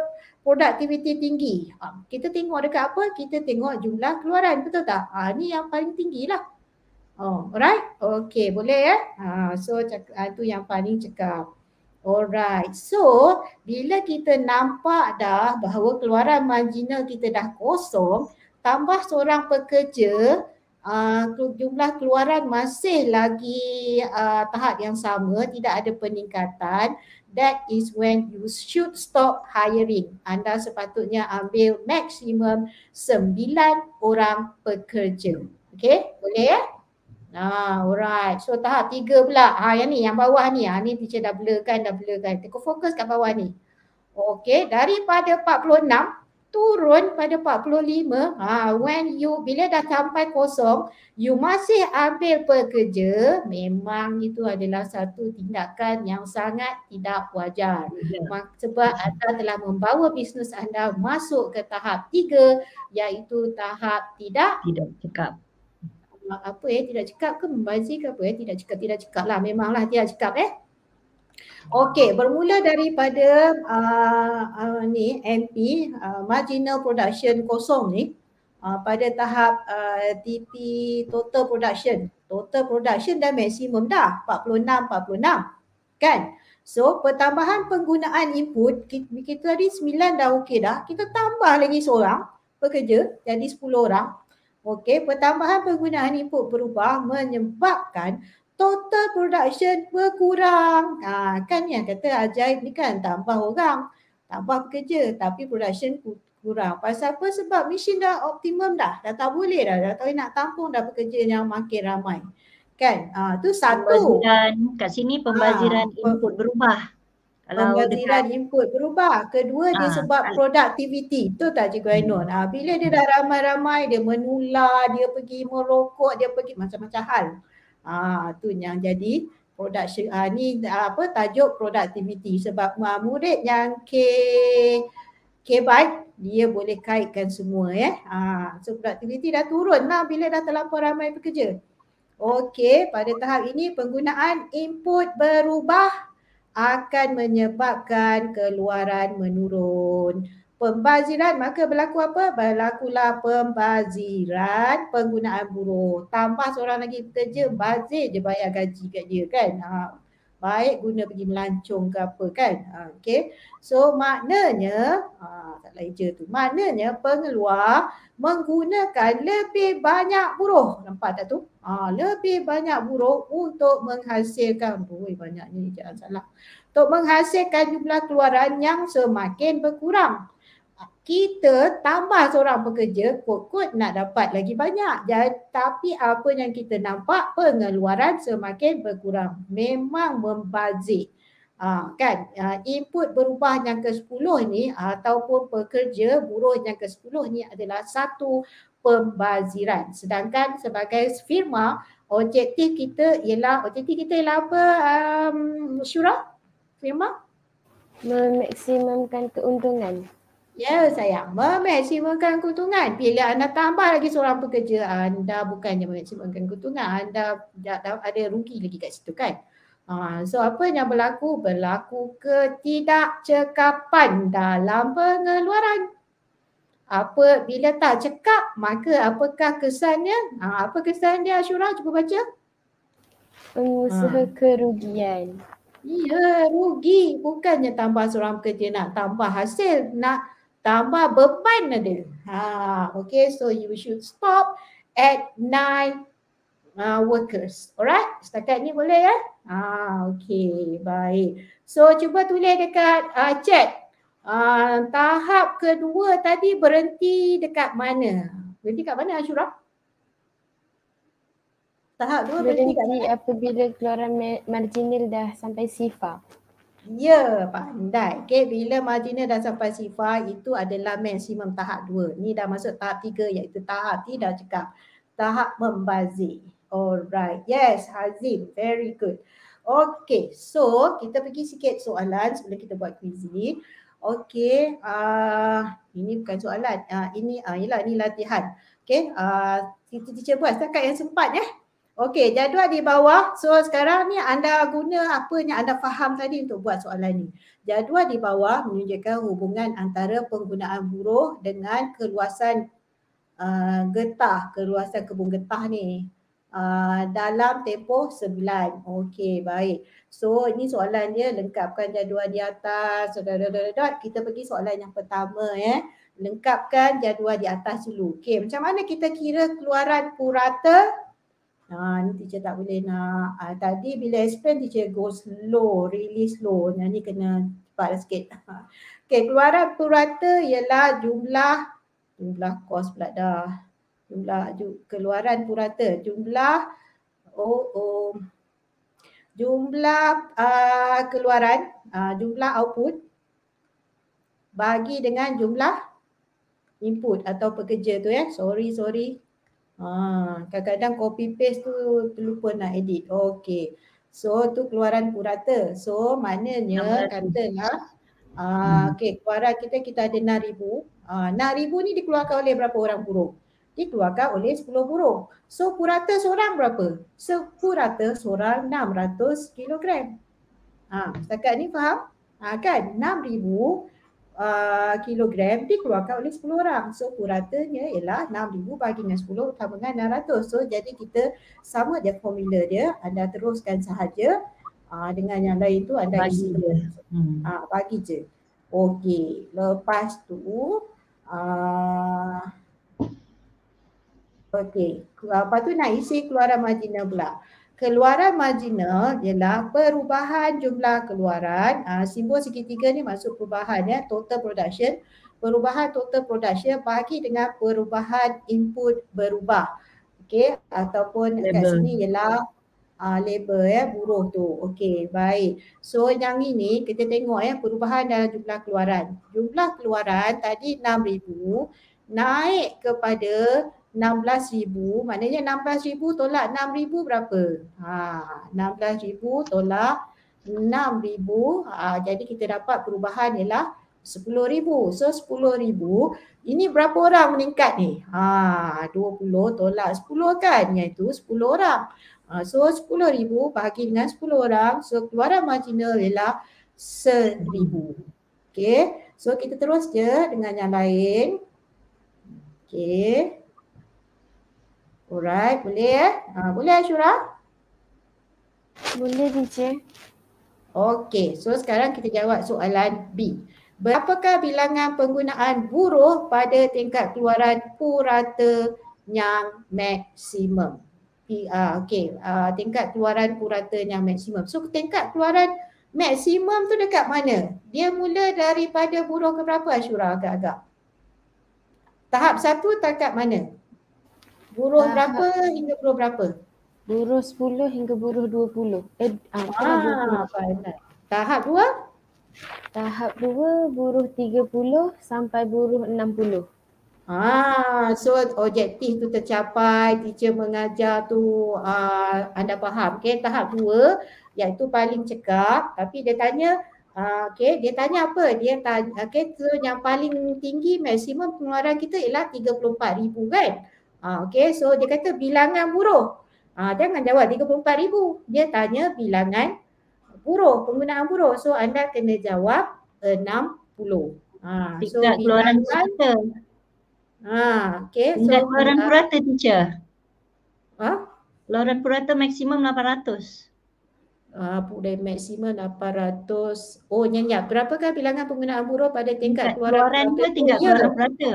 productivity tinggi. Ha, kita tengok dekat apa? Kita tengok jumlah keluaran. Betul tak? Ha, ni yang paling tinggi lah. Oh, alright? Okay, boleh ya? Ha, so, itu yang paling cekap. Alright. So, bila kita nampak dah bahawa keluaran marginal kita dah kosong, tambah seorang pekerja uh, jumlah keluaran masih lagi uh, tahap yang sama, tidak ada peningkatan, that is when you should stop hiring. Anda sepatutnya ambil maksimum sembilan orang pekerja. Okay, boleh ya? Nah, alright. So tahap tiga pula. Ha, yang ni, yang bawah ni. Ha, ni teacher dah blurkan, dah blurkan. Kita fokus kat bawah ni. Okay, daripada 46, turun pada 45 ha, when you bila dah sampai kosong you masih ambil pekerja memang itu adalah satu tindakan yang sangat tidak wajar. Sebab anda telah membawa bisnes anda masuk ke tahap tiga iaitu tahap tidak tidak cekap. Apa ya tidak cekap ke membazir ke apa ya tidak cekap tidak cekap lah. Memanglah tidak cekap eh Okey, bermula daripada uh, uh, ni MP uh, marginal production kosong ni uh, pada tahap uh, TP total production. Total production dah maksimum dah 46 46. Kan? So, pertambahan penggunaan input kita, kita tadi 9 dah okey dah. Kita tambah lagi seorang pekerja jadi 10 orang. Okey, pertambahan penggunaan input berubah menyebabkan total production berkurang. Ha, kan yang kata ajaib ni kan tambah orang, tambah pekerja tapi production kurang. Pasal apa? Sebab mesin dah optimum dah. Dah tak boleh dah. Dah tak nak tampung dah pekerja yang makin ramai. Kan? Ha, tu satu. Pembaziran, kat sini pembaziran ha, input berubah. Kalau pembaziran dekat... input berubah. Kedua ha, disebab al- productivity. Tu tak Cikgu Ainun. Ha, bila dia dah ramai-ramai, dia menular, dia pergi merokok, dia pergi macam-macam hal. Ah tu yang jadi production ah ni apa tajuk productivity sebab uh, murid yang K K byte dia boleh kaitkan semua ya. Ah so productivity dah turun lah bila dah terlampau ramai pekerja. Okey, pada tahap ini penggunaan input berubah akan menyebabkan keluaran menurun pembaziran maka berlaku apa? Berlakulah pembaziran penggunaan buruh. Tambah seorang lagi bekerja, bazir je bayar gaji kat dia kan. Ha. Baik guna pergi melancong ke apa kan. Ha. Okay. So maknanya, ha, tak lain je tu. Maknanya pengeluar menggunakan lebih banyak buruh. Nampak tak tu? Ha, lebih banyak buruh untuk menghasilkan. Ui banyak ni jangan salah. Untuk menghasilkan jumlah keluaran yang semakin berkurang kita tambah seorang pekerja kot-kot nak dapat lagi banyak. Jadi, tapi apa yang kita nampak pengeluaran semakin berkurang. Memang membazir. Ha, kan ha, input berubah yang ke-10 ni ataupun pekerja buruh yang ke-10 ni adalah satu pembaziran. Sedangkan sebagai firma objektif kita ialah objektif kita ialah apa um, Syura? Firma? Memaksimumkan keuntungan. Ya sayang, memaksimumkan keuntungan. Bila anda tambah lagi seorang pekerja, anda bukannya memaksimumkan keuntungan, anda ada rugi lagi kat situ kan. Ha, so apa yang berlaku? Berlaku ketidakcekapan dalam pengeluaran. Apa bila tak cekap, maka apakah kesannya? Ha, apa kesan dia Ashura? Cuba baca. Pengusaha ha. kerugian. Ya, rugi. Bukannya tambah seorang pekerja nak tambah hasil, nak tambah beban ada. Ha, okay, so you should stop at nine uh, workers. Alright, setakat ni boleh ya? Ha, okay, baik. So cuba tulis dekat uh, chat. Uh, tahap kedua tadi berhenti dekat mana? Berhenti kat mana Ashura? Tahap dua berhenti, berhenti kat mana? apabila keluaran marginal dah sampai sifar. Ya, pandai. Okay, bila marginal dah sampai sifar, itu adalah maksimum tahap dua. Ni dah masuk tahap tiga iaitu tahap tidak cakap. Tahap membazir. Alright. Yes, Hazim. Very good. Okay, so kita pergi sikit soalan sebelum kita buat ni. Okay, uh, ini bukan soalan. Uh, ini, uh, yelah, ini latihan. Okay, uh, teacher buat setakat yang sempat ya. Eh? Okey, jadual di bawah. So sekarang ni anda guna apa yang anda faham tadi untuk buat soalan ni. Jadual di bawah menunjukkan hubungan antara penggunaan buruh dengan keluasan uh, getah, keluasan kebun getah ni. Uh, dalam tempoh sebulan. Okey, baik. So ini soalan dia lengkapkan jadual di atas. Kita pergi soalan yang pertama ya. lengkapkan jadual di atas dulu. Okey, macam mana kita kira keluaran purata? Ha, ni teacher tak boleh nak. Ha, tadi bila explain teacher go slow, really slow. Yang ni kena cepat sikit. Okey, keluaran purata ialah jumlah jumlah kos pula dah. Jumlah ju, keluaran purata, jumlah oh, oh jumlah uh, keluaran, uh, jumlah output bagi dengan jumlah input atau pekerja tu ya. Sorry, sorry. Ha, kadang-kadang copy paste tu terlupa nak edit. Okey. So tu keluaran purata. So maknanya katalah uh, okey keluaran kita kita ada 6000. Uh, 6000 ni dikeluarkan oleh berapa orang buruh? Dikeluarkan oleh 10 buruh. So purata seorang berapa? So purata seorang 600 kilogram. Ha, setakat ni faham? Ha, kan? 6000 uh, kilogram dikeluarkan oleh 10 orang. So puratanya ialah 6000 bagi dengan 10 tambah dengan 600. So jadi kita sama je formula dia. Anda teruskan sahaja uh, dengan yang lain tu anda bagi isi je. Hmm. Uh, bagi je. Okey, lepas tu uh, Okey, lepas tu nak isi keluaran marginal pula. Keluaran marginal ialah perubahan jumlah keluaran. Uh, simbol segitiga ni masuk perubahan ya, total production. Perubahan total production bagi dengan perubahan input berubah. Okey, ataupun Label. kat sini ialah uh, label ya, buruh tu. Okey, baik. So yang ini kita tengok ya, perubahan dalam jumlah keluaran. Jumlah keluaran tadi 6,000 naik kepada 16,000 maknanya 16,000 tolak 6,000 berapa? Ha 16,000 tolak 6,000 ha, jadi kita dapat perubahan ialah 10,000. So 10,000 ini berapa orang meningkat ni? Ha 20 tolak 10 kan iaitu 10 orang. Ha, so 10,000 bahagi dengan 10 orang so keluaran marginal ialah 1,000. Okay, so kita terus je dengan yang lain. Okay. Alright, boleh eh? Ha, boleh Ashura? Boleh teacher. Okey, so sekarang kita jawab soalan B. Berapakah bilangan penggunaan buruh pada tingkat keluaran purata yang maksimum? Uh, Okey, uh, tingkat keluaran purata yang maksimum. So tingkat keluaran maksimum tu dekat mana? Dia mula daripada buruh ke berapa Ashura agak-agak? Tahap satu dekat mana? Buruh Tahap. berapa hingga buruh berapa? Buruh 10 hingga buruh 20. Eh, ah, ah 20. Tahap dua? Tahap dua buruh 30 sampai buruh 60. Ah, so objektif tu tercapai, teacher mengajar tu uh, anda faham. Okay, tahap dua iaitu paling cekap tapi dia tanya Uh, okay, dia tanya apa? Dia tanya, okay, so yang paling tinggi maksimum pengeluaran kita ialah 34,000 kan? Ha, okay, so dia kata bilangan buruh. Ha, jangan jawab 34 ribu. Dia tanya bilangan buruh, penggunaan buruh. So anda kena jawab 60. Ha, so Tingkat keluaran purata. Ha, okay. So, keluaran uh, purata teacher. Ha? Keluaran purata maksimum 800. Ah, uh, boleh maksimum 800. Oh, nyanyi. Berapakah bilangan penggunaan buruh pada tingkat keluaran, keluaran purata? Tingkat keluaran purata.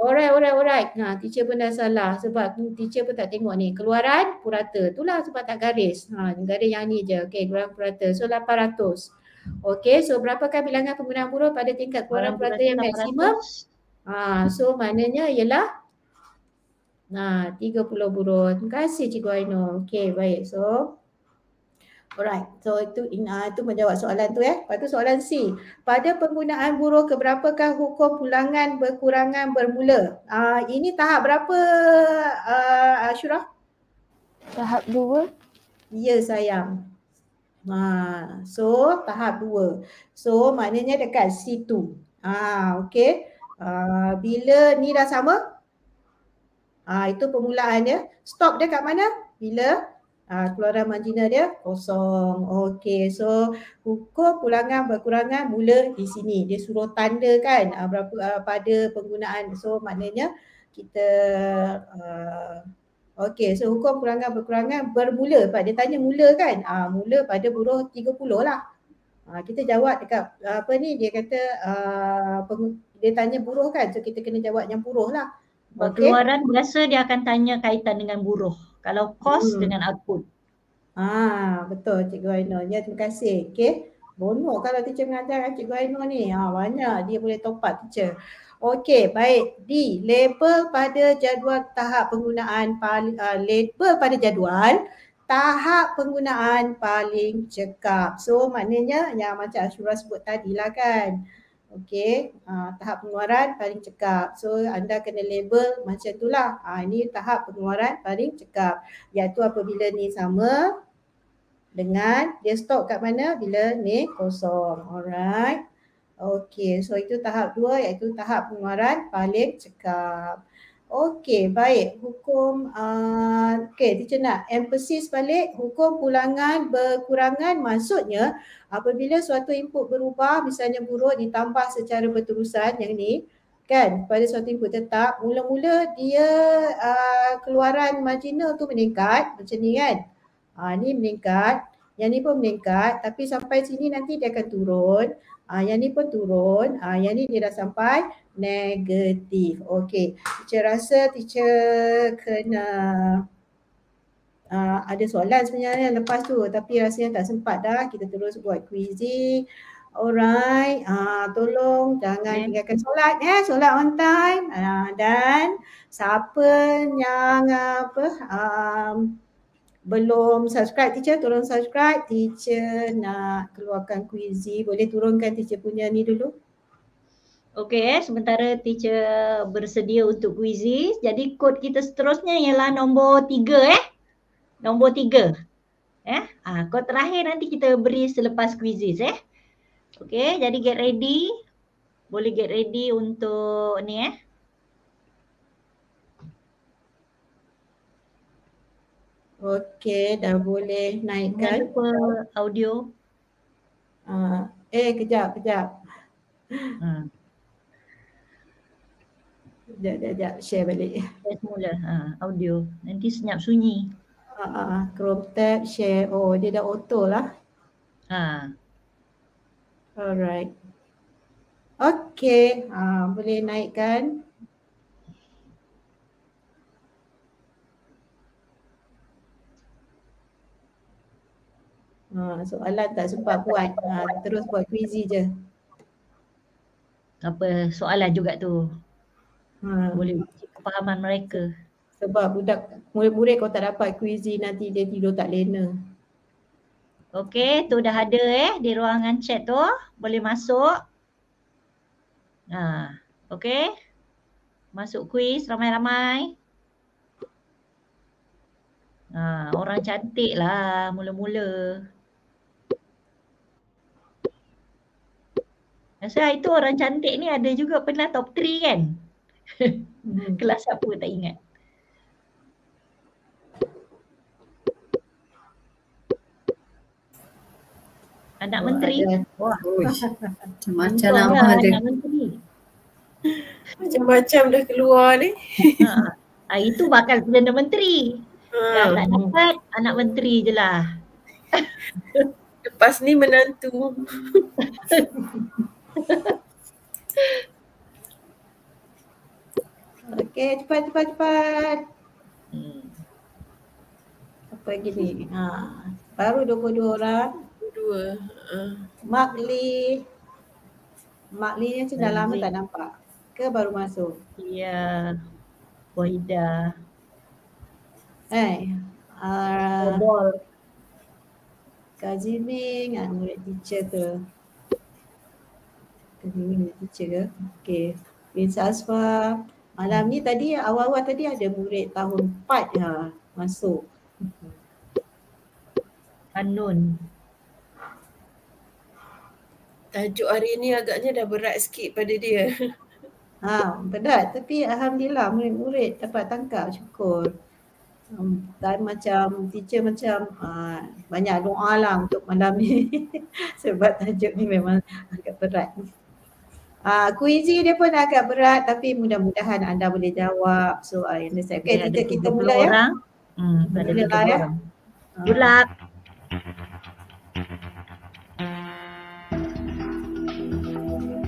Alright, alright, alright. Ha, teacher pun dah salah sebab teacher pun tak tengok ni. Keluaran purata. Itulah sebab tak garis. Ha, garis yang ni je. Okay, keluaran purata. So 800. Okay, so berapakah bilangan penggunaan buruh pada tingkat keluaran purata, purata yang maksimum? Ha, so maknanya ialah Nah, 30 buruh. Terima kasih Cikgu Aino. Okay, baik. So, Alright, so itu uh, itu menjawab soalan tu ya. Lepas tu soalan C. Pada penggunaan buruh keberapakah hukum pulangan berkurangan bermula? Uh, ini tahap berapa uh, Ashura? Tahap dua. Ya sayang. Ha, so tahap dua. So maknanya dekat situ. Ha, okay. Uh, bila ni dah sama? Ha, itu permulaannya. Stop dia kat mana? Bila uh, keluaran marginal dia kosong. Okey, so hukum pulangan berkurangan mula di sini. Dia suruh tanda kan uh, berapa uh, pada penggunaan. So maknanya kita uh, okey, so hukum pulangan berkurangan bermula. Pak dia tanya mula kan? uh, mula pada buruh 30 lah. Uh, kita jawab dekat uh, apa ni dia kata uh, peng, dia tanya buruh kan so kita kena jawab yang buruh lah. Okay. Keluaran biasa dia akan tanya kaitan dengan buruh. Kalau cost hmm. dengan output. Ah betul Cikgu Ainul. Ya terima kasih. Okay. Bonok kalau teacher mengajar Cikgu Ainul ni. Ha, banyak dia boleh top up teacher. Okey, baik. D. Label pada jadual tahap penggunaan paling uh, label pada jadual tahap penggunaan paling cekap. So maknanya yang macam Ashura sebut tadi lah kan. Okey, uh, tahap pengeluaran paling cekap. So anda kena label macam itulah. Uh, ini tahap pengeluaran paling cekap. Iaitu apabila ni sama dengan dia stok kat mana bila ni kosong. Alright. Okey, so itu tahap dua iaitu tahap pengeluaran paling cekap. Okey, baik. Hukum, uh, okey, teacher nak emphasis balik. Hukum pulangan berkurangan maksudnya apabila suatu input berubah, misalnya buruh ditambah secara berterusan yang ni, kan, pada suatu input tetap, mula-mula dia uh, keluaran marginal tu meningkat, macam ni kan. Uh, ni meningkat, yang ni pun meningkat, tapi sampai sini nanti dia akan turun. Uh, yang ni pun turun. Uh, yang ni dia dah sampai negatif. Okey. Teacher rasa teacher kena uh, ada soalan sebenarnya lepas tu tapi rasanya tak sempat dah. Kita terus buat quizy. Alright. Uh, tolong jangan tinggalkan solat eh. Solat on time. Uh, dan siapa yang apa um, belum subscribe teacher tolong subscribe teacher nak keluarkan quizy boleh turunkan teacher punya ni dulu Okey eh sementara teacher bersedia untuk quizy jadi kod kita seterusnya ialah nombor tiga eh nombor tiga eh ah kod terakhir nanti kita beri selepas quizzes eh Okey jadi get ready boleh get ready untuk ni eh Okey, dah boleh naikkan. Jangan lupa audio. Uh, eh, kejap, kejap. Hmm. Sekejap, sekejap, sekejap. Share balik. Share semula. Ha, audio. Nanti senyap sunyi. Uh, uh, Chrome tab, share. Oh, dia dah auto lah. Ha. Alright. Okay. Uh, boleh naikkan. Ha, soalan tak sempat buat. Ha, terus buat quizy je. Apa soalan juga tu. Ha. Boleh uji kepahaman mereka. Sebab budak murid-murid kau tak dapat quizy nanti dia tidur tak lena. Okey, tu dah ada eh di ruangan chat tu. Boleh masuk. Ha, okey. Masuk quiz ramai-ramai. Ha, orang cantik lah mula-mula. Rasa itu orang cantik ni ada juga pernah top 3 kan? Hmm. *laughs* Kelas apa tak ingat. Anak oh, menteri. Wah. Macam-macam *laughs* nama. Anak menteri. Macam-macam dah keluar ni. *laughs* Ha. ha itu bakal Perdana Menteri. Ha. tak dapat anak menteri je lah. Lepas ni menantu. Okey, cepat cepat cepat. Hmm. Apa gini? Ha, baru 22 orang. 22. Uh. Mak Lee. Mak Lee ni sudah lama tak nampak. Ke baru masuk? Ya. Wahida. Eh. Hey. Uh, Kaziming, ah, murid teacher tu. Kaziming murid teacher ke? Okay. Prince Asfa. Malam ni tadi, awal-awal tadi ada murid tahun 4 ya, masuk. Anun. Tajuk hari ni agaknya dah berat sikit pada dia. *laughs* Ha, berat tapi Alhamdulillah murid-murid dapat tangkap syukur dan macam teacher macam uh, banyak doa lah untuk malam ni *laughs* sebab tajuk ni memang agak berat. Uh, quizy dia pun agak berat tapi mudah-mudahan anda boleh jawab. So I understand. Okay, kita, kita mula ya. Hmm, ada mula ya. Good luck.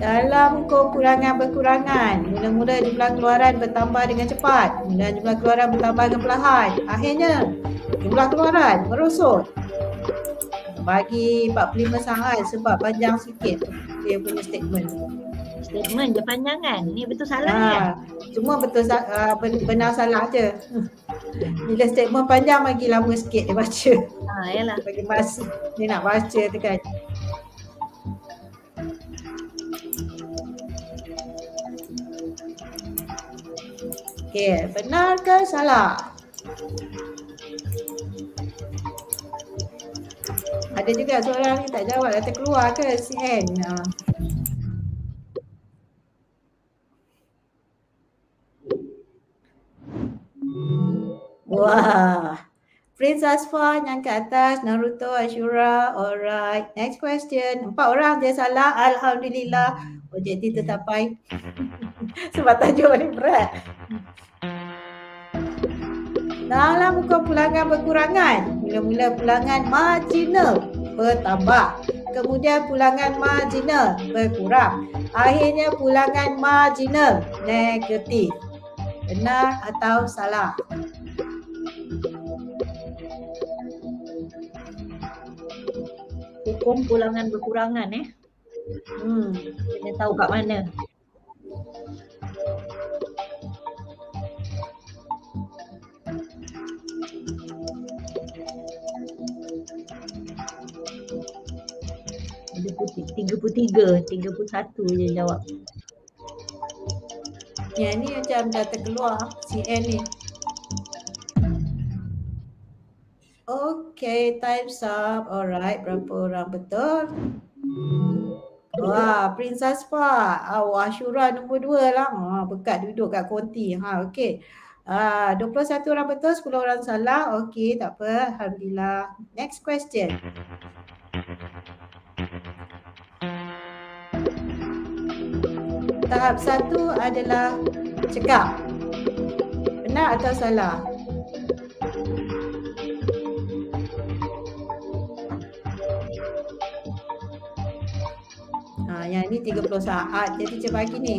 Dalam kekurangan berkurangan, mula-mula jumlah keluaran bertambah dengan cepat. Mula jumlah keluaran bertambah dengan perlahan. Akhirnya, jumlah keluaran merosot. Bagi 45 saat sebab panjang sikit dia punya statement. Statement dia panjang kan? Ni betul salah Ha, kan? cuma betul uh, ben- benar salah je. Bila statement panjang bagi lama sikit dia baca. Ha, yalah. Bagi masa dia nak baca tu kan. Okey, benar ke salah? Ada juga seorang ni tak jawab, dah terkeluar ke CN? Ha. Wah. Prince Asfa yang ke atas, Naruto, Ashura. Alright. Next question. Empat orang dia salah. Alhamdulillah. Objektif tercapai. *laughs* Sebab tajuk ni berat. Dalam muka pulangan berkurangan, mula-mula pulangan marginal bertambah. Kemudian pulangan marginal berkurang. Akhirnya pulangan marginal negatif. Benar atau salah? Hukum pulangan berkurangan eh. Hmm. Kena tahu kat mana. Tiga puluh tiga tiga puluh satu je jawab. Yang ni macam dah terkeluar CN ni. Okay, time's up. Alright, berapa orang betul? Wah, Princess Fa. Oh, Ashura nombor dua lah. Ha, bekat duduk kat konti. Ha, okay. Ah, 21 orang betul, 10 orang salah. Okey, tak apa. Alhamdulillah. Next question. Tahap satu adalah cekap. Benar atau salah? Ha, yang ni 30 saat. Jadi macam pagi ni.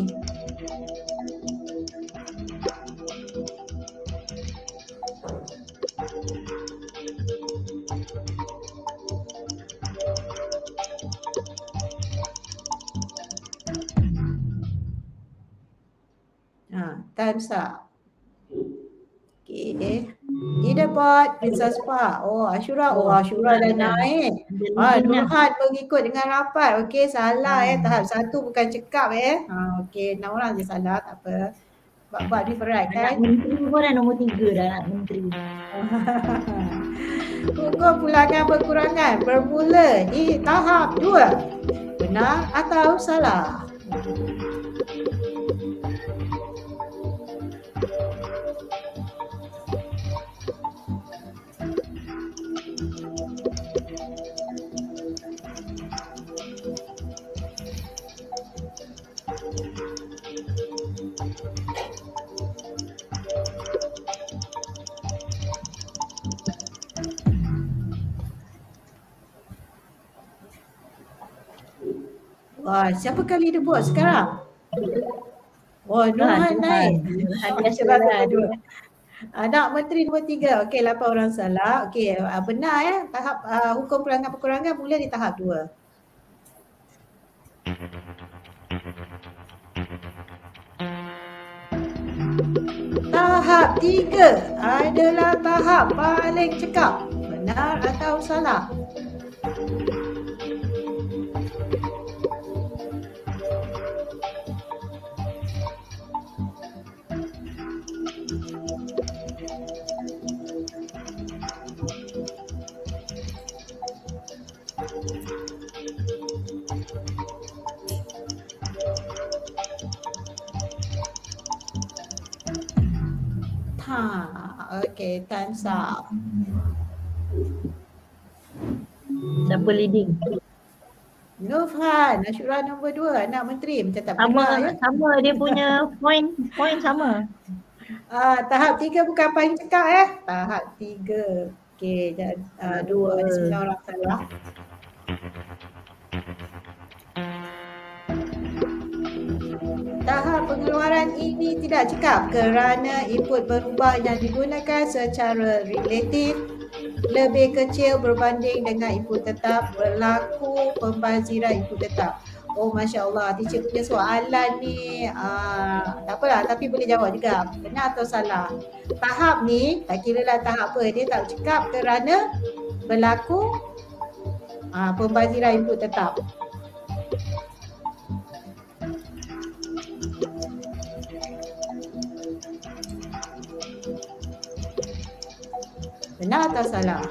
Time's up. Okay. Leaderboard Princess Park. Oh, Ashura. Oh, Ashura dah naik. Ah, Nurhan mengikut dengan rapat. Okey, salah eh. Tahap satu bukan cekap eh. Ha, okey, enam orang je salah. Tak apa. Berat Anak kan? menteri pun dah nombor tiga dah anak menteri. *laughs* Hukum pulangan berkurangan bermula di tahap dua. Benar atau salah? Wah, siapa kali leaderboard sekarang? Oh, Nurhan naik. Hadiah Ashura sekolah. nombor dua. Anak Menteri nombor tiga. Okey, lapan orang salah. Okey, ah, benar ya. Tahap uh, hukum pelanggan perkurangan mula di tahap dua. Tahap tiga adalah tahap paling cekap. Benar atau salah? Time's up. Siapa leading? Nufhan, Ashura nombor dua, anak menteri. Macam tak Sama pernah ya. sama dia punya *laughs* point point sama. Ah, tahap tiga bukan paling cekap eh. Tahap tiga. Okey, dan uh, dua ada sembilan orang salah. Tahap pengeluaran ini tidak cekap kerana input berubah yang digunakan secara relatif lebih kecil berbanding dengan input tetap berlaku pembaziran input tetap. Oh Masya Allah, teacher punya soalan ni uh, tak apalah tapi boleh jawab juga. Benar atau salah? Tahap ni, tak kira lah tahap apa, dia tak cekap kerana berlaku uh, pembaziran input tetap. Benar atau salah?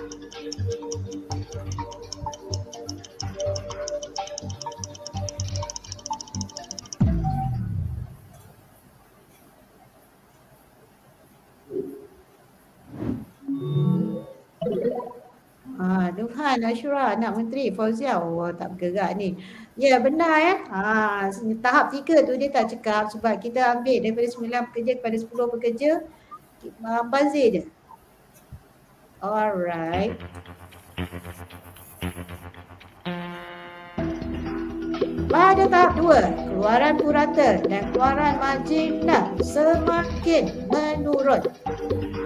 Ah, Nuhan Ashura anak menteri Fauzia. Oh, tak bergerak ni. Ya benar ya. Ha, tahap tiga tu dia tak cekap sebab kita ambil daripada sembilan pekerja kepada sepuluh pekerja. Bazir je. Alright. Pada tahap dua, keluaran purata dan keluaran marginal semakin menurun.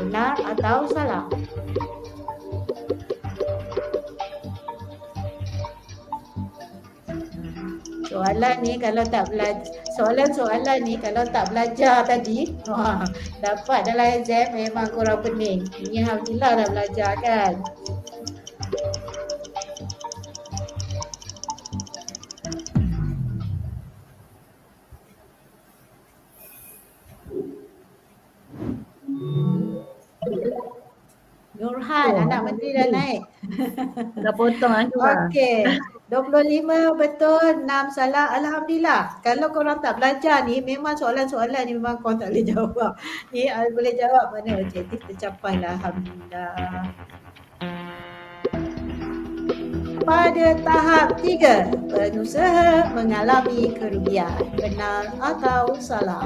Benar atau salah? Soalan ni kalau tak belajar, soalan-soalan ni kalau tak belajar tadi, *laughs* wah, dapat dalam exam memang kurang pening. Ini Alhamdulillah dah belajar kan. Nurhan, oh. anak menteri dah naik. Dah potong lah Okey. 25 betul, 6 salah. Alhamdulillah. Kalau korang tak belajar ni, memang soalan-soalan ni memang korang tak boleh *laughs* jawab. Ni uh, boleh jawab mana objektif tercapai lah. Alhamdulillah. Pada tahap 3, pengusaha mengalami kerugian. Benar atau salah?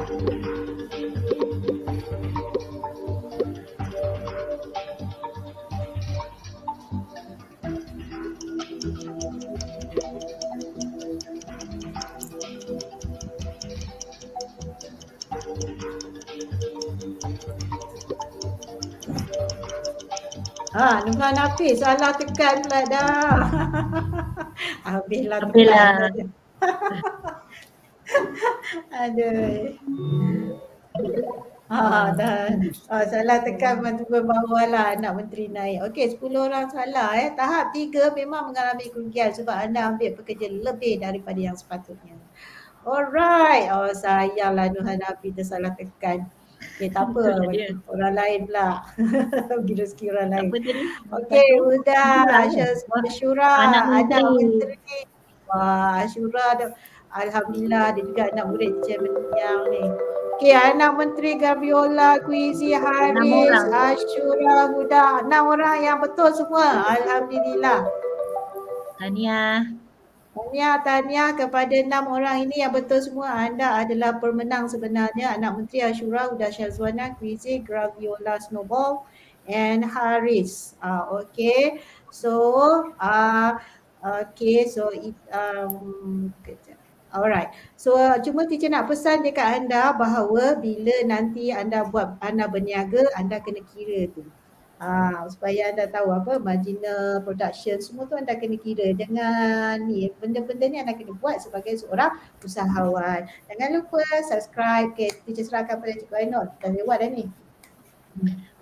Ha, Nurhan Hafiz salah tekan pula dah. *laughs* Habislah Habislah. *laughs* Aduh. Ha, dah. Ha, salah tekan bantu bawah lah anak menteri naik. Okey, 10 orang salah eh. Tahap 3 memang mengalami kerugian sebab anda ambil pekerja lebih daripada yang sepatutnya. Alright. Oh, sayanglah Nurhan Hafiz tersalah tekan. Okay, tak apa. orang lain pula. *laughs* Bagi rezeki orang lain. Okey, Huda, Asyura, anak menteri. Wah, Asyura ada. Alhamdulillah dia juga anak murid Chairman yang ni. Okey, anak menteri Gabiola, Kuizi, Haris, Asyura, Huda. Enam orang yang betul semua. Alhamdulillah. Tahniah. Tahniah, tahniah kepada enam orang ini yang betul semua. Anda adalah pemenang sebenarnya. Anak Menteri Ashura Uda Syazwana, Kwizi, Graviola Snowball and Haris. Uh, okay, so uh, okay, so it, um, Alright, so cuma teacher nak pesan dekat anda bahawa bila nanti anda buat anda berniaga, anda kena kira tu. Ha, supaya anda tahu apa marginal production semua tu anda kena kira dengan ni benda-benda ni anda kena buat sebagai seorang usahawan. Jangan lupa subscribe ke Teacher Serahkan pada Cikgu Ainul. Dah lewat dah ni.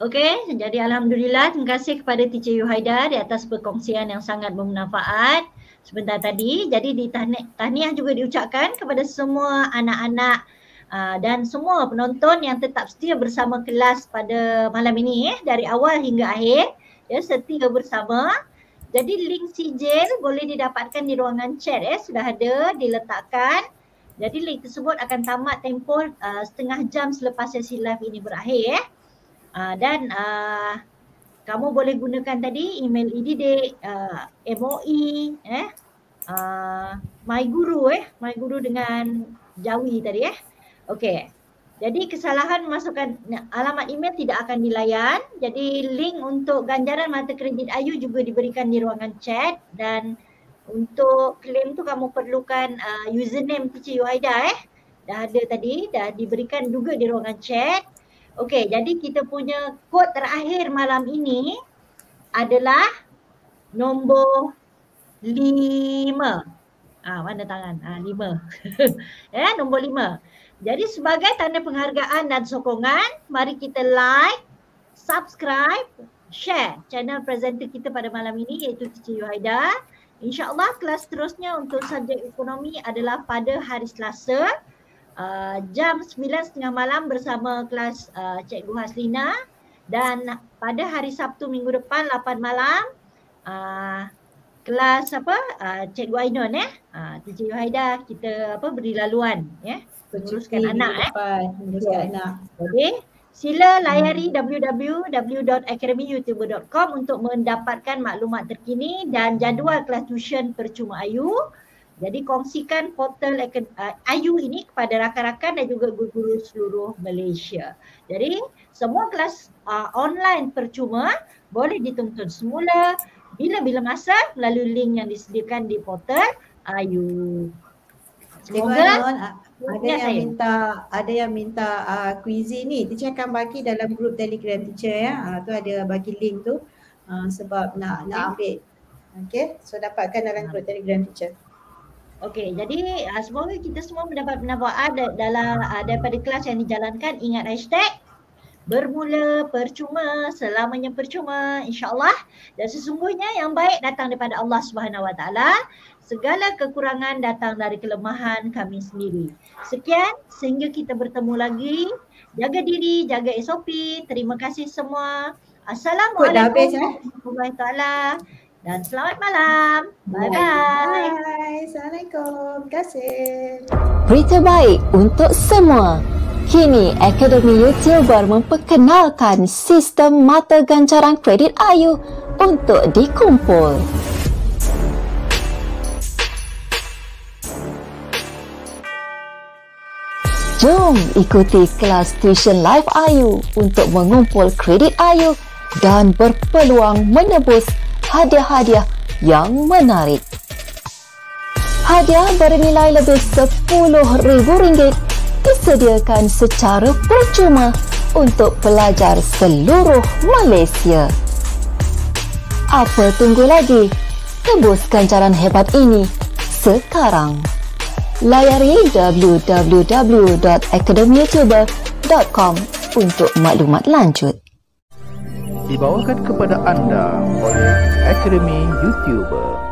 Okey, jadi Alhamdulillah terima kasih kepada Teacher Yuhaida di atas perkongsian yang sangat bermanfaat sebentar tadi. Jadi di tahniah juga diucapkan kepada semua anak-anak Uh, dan semua penonton yang tetap setia bersama kelas pada malam ini eh, dari awal hingga akhir ya setia bersama. Jadi link sijil boleh didapatkan di ruangan chat eh sudah ada diletakkan. Jadi link tersebut akan tamat tempoh uh, setengah jam selepas sesi live ini berakhir eh. Uh, dan uh, kamu boleh gunakan tadi email IDD, uh, MOE, eh, uh, My Guru eh, My Guru dengan Jawi tadi eh. Okey. Jadi kesalahan masukkan alamat email tidak akan dilayan. Jadi link untuk ganjaran mata kredit Ayu juga diberikan di ruangan chat dan untuk claim tu kamu perlukan uh, username Teacher Yuhaida eh dah ada tadi, dah diberikan juga di ruangan chat. Okey, jadi kita punya kod terakhir malam ini adalah nombor lima. Ah, mana tangan? Ah, lima. *laughs* eh, nombor lima. Jadi sebagai tanda penghargaan dan sokongan, mari kita like, subscribe, share channel presenter kita pada malam ini iaitu Cici Yuhaida. InsyaAllah kelas seterusnya untuk subjek ekonomi adalah pada hari Selasa uh, jam 9.30 malam bersama kelas uh, Cikgu Haslina. Dan pada hari Sabtu minggu depan 8 malam uh, kelas apa? Uh, Cikgu Ainon eh? Uh, Cikgu Haida kita apa beri laluan ya menguruskan anak eh menguruskan yeah. anak jadi sila layari www.academyoutuber.com untuk mendapatkan maklumat terkini dan jadual kelas tuition percuma Ayu jadi kongsikan portal uh, Ayu ini kepada rakan-rakan dan juga guru-guru seluruh Malaysia. Jadi semua kelas uh, online percuma boleh ditonton semula bila-bila masa melalui link yang disediakan di portal Ayu. Semoga ada yang saya. minta ada yang minta uh, quiz ni teacher akan bagi dalam grup Telegram teacher ya. Uh, tu ada bagi link tu uh, sebab nak okay. nak ambil. Okay, so dapatkan dalam grup Telegram teacher. Okey, jadi uh, semoga kita semua mendapat penampakan dalam uh, daripada kelas yang dijalankan. Ingat hashtag bermula percuma selamanya percuma insyaallah dan sesungguhnya yang baik datang daripada Allah Subhanahu Wa Taala segala kekurangan datang dari kelemahan kami sendiri sekian sehingga kita bertemu lagi jaga diri jaga SOP terima kasih semua assalamualaikum eh? warahmatullahi taala dan selamat malam. Bye bye. Bye. Assalamualaikum. Terima kasih. Berita baik untuk semua. Kini Akademi YouTuber memperkenalkan sistem mata gancaran kredit Ayu untuk dikumpul. Jom ikuti kelas tuition live Ayu untuk mengumpul kredit Ayu dan berpeluang menebus hadiah-hadiah yang menarik. Hadiah bernilai lebih RM10,000 disediakan secara percuma untuk pelajar seluruh Malaysia. Apa tunggu lagi? Tebus ganjaran hebat ini sekarang. Layari www.academyyoutuber.com untuk maklumat lanjut. Dibawakan kepada anda oleh Academy YouTuber.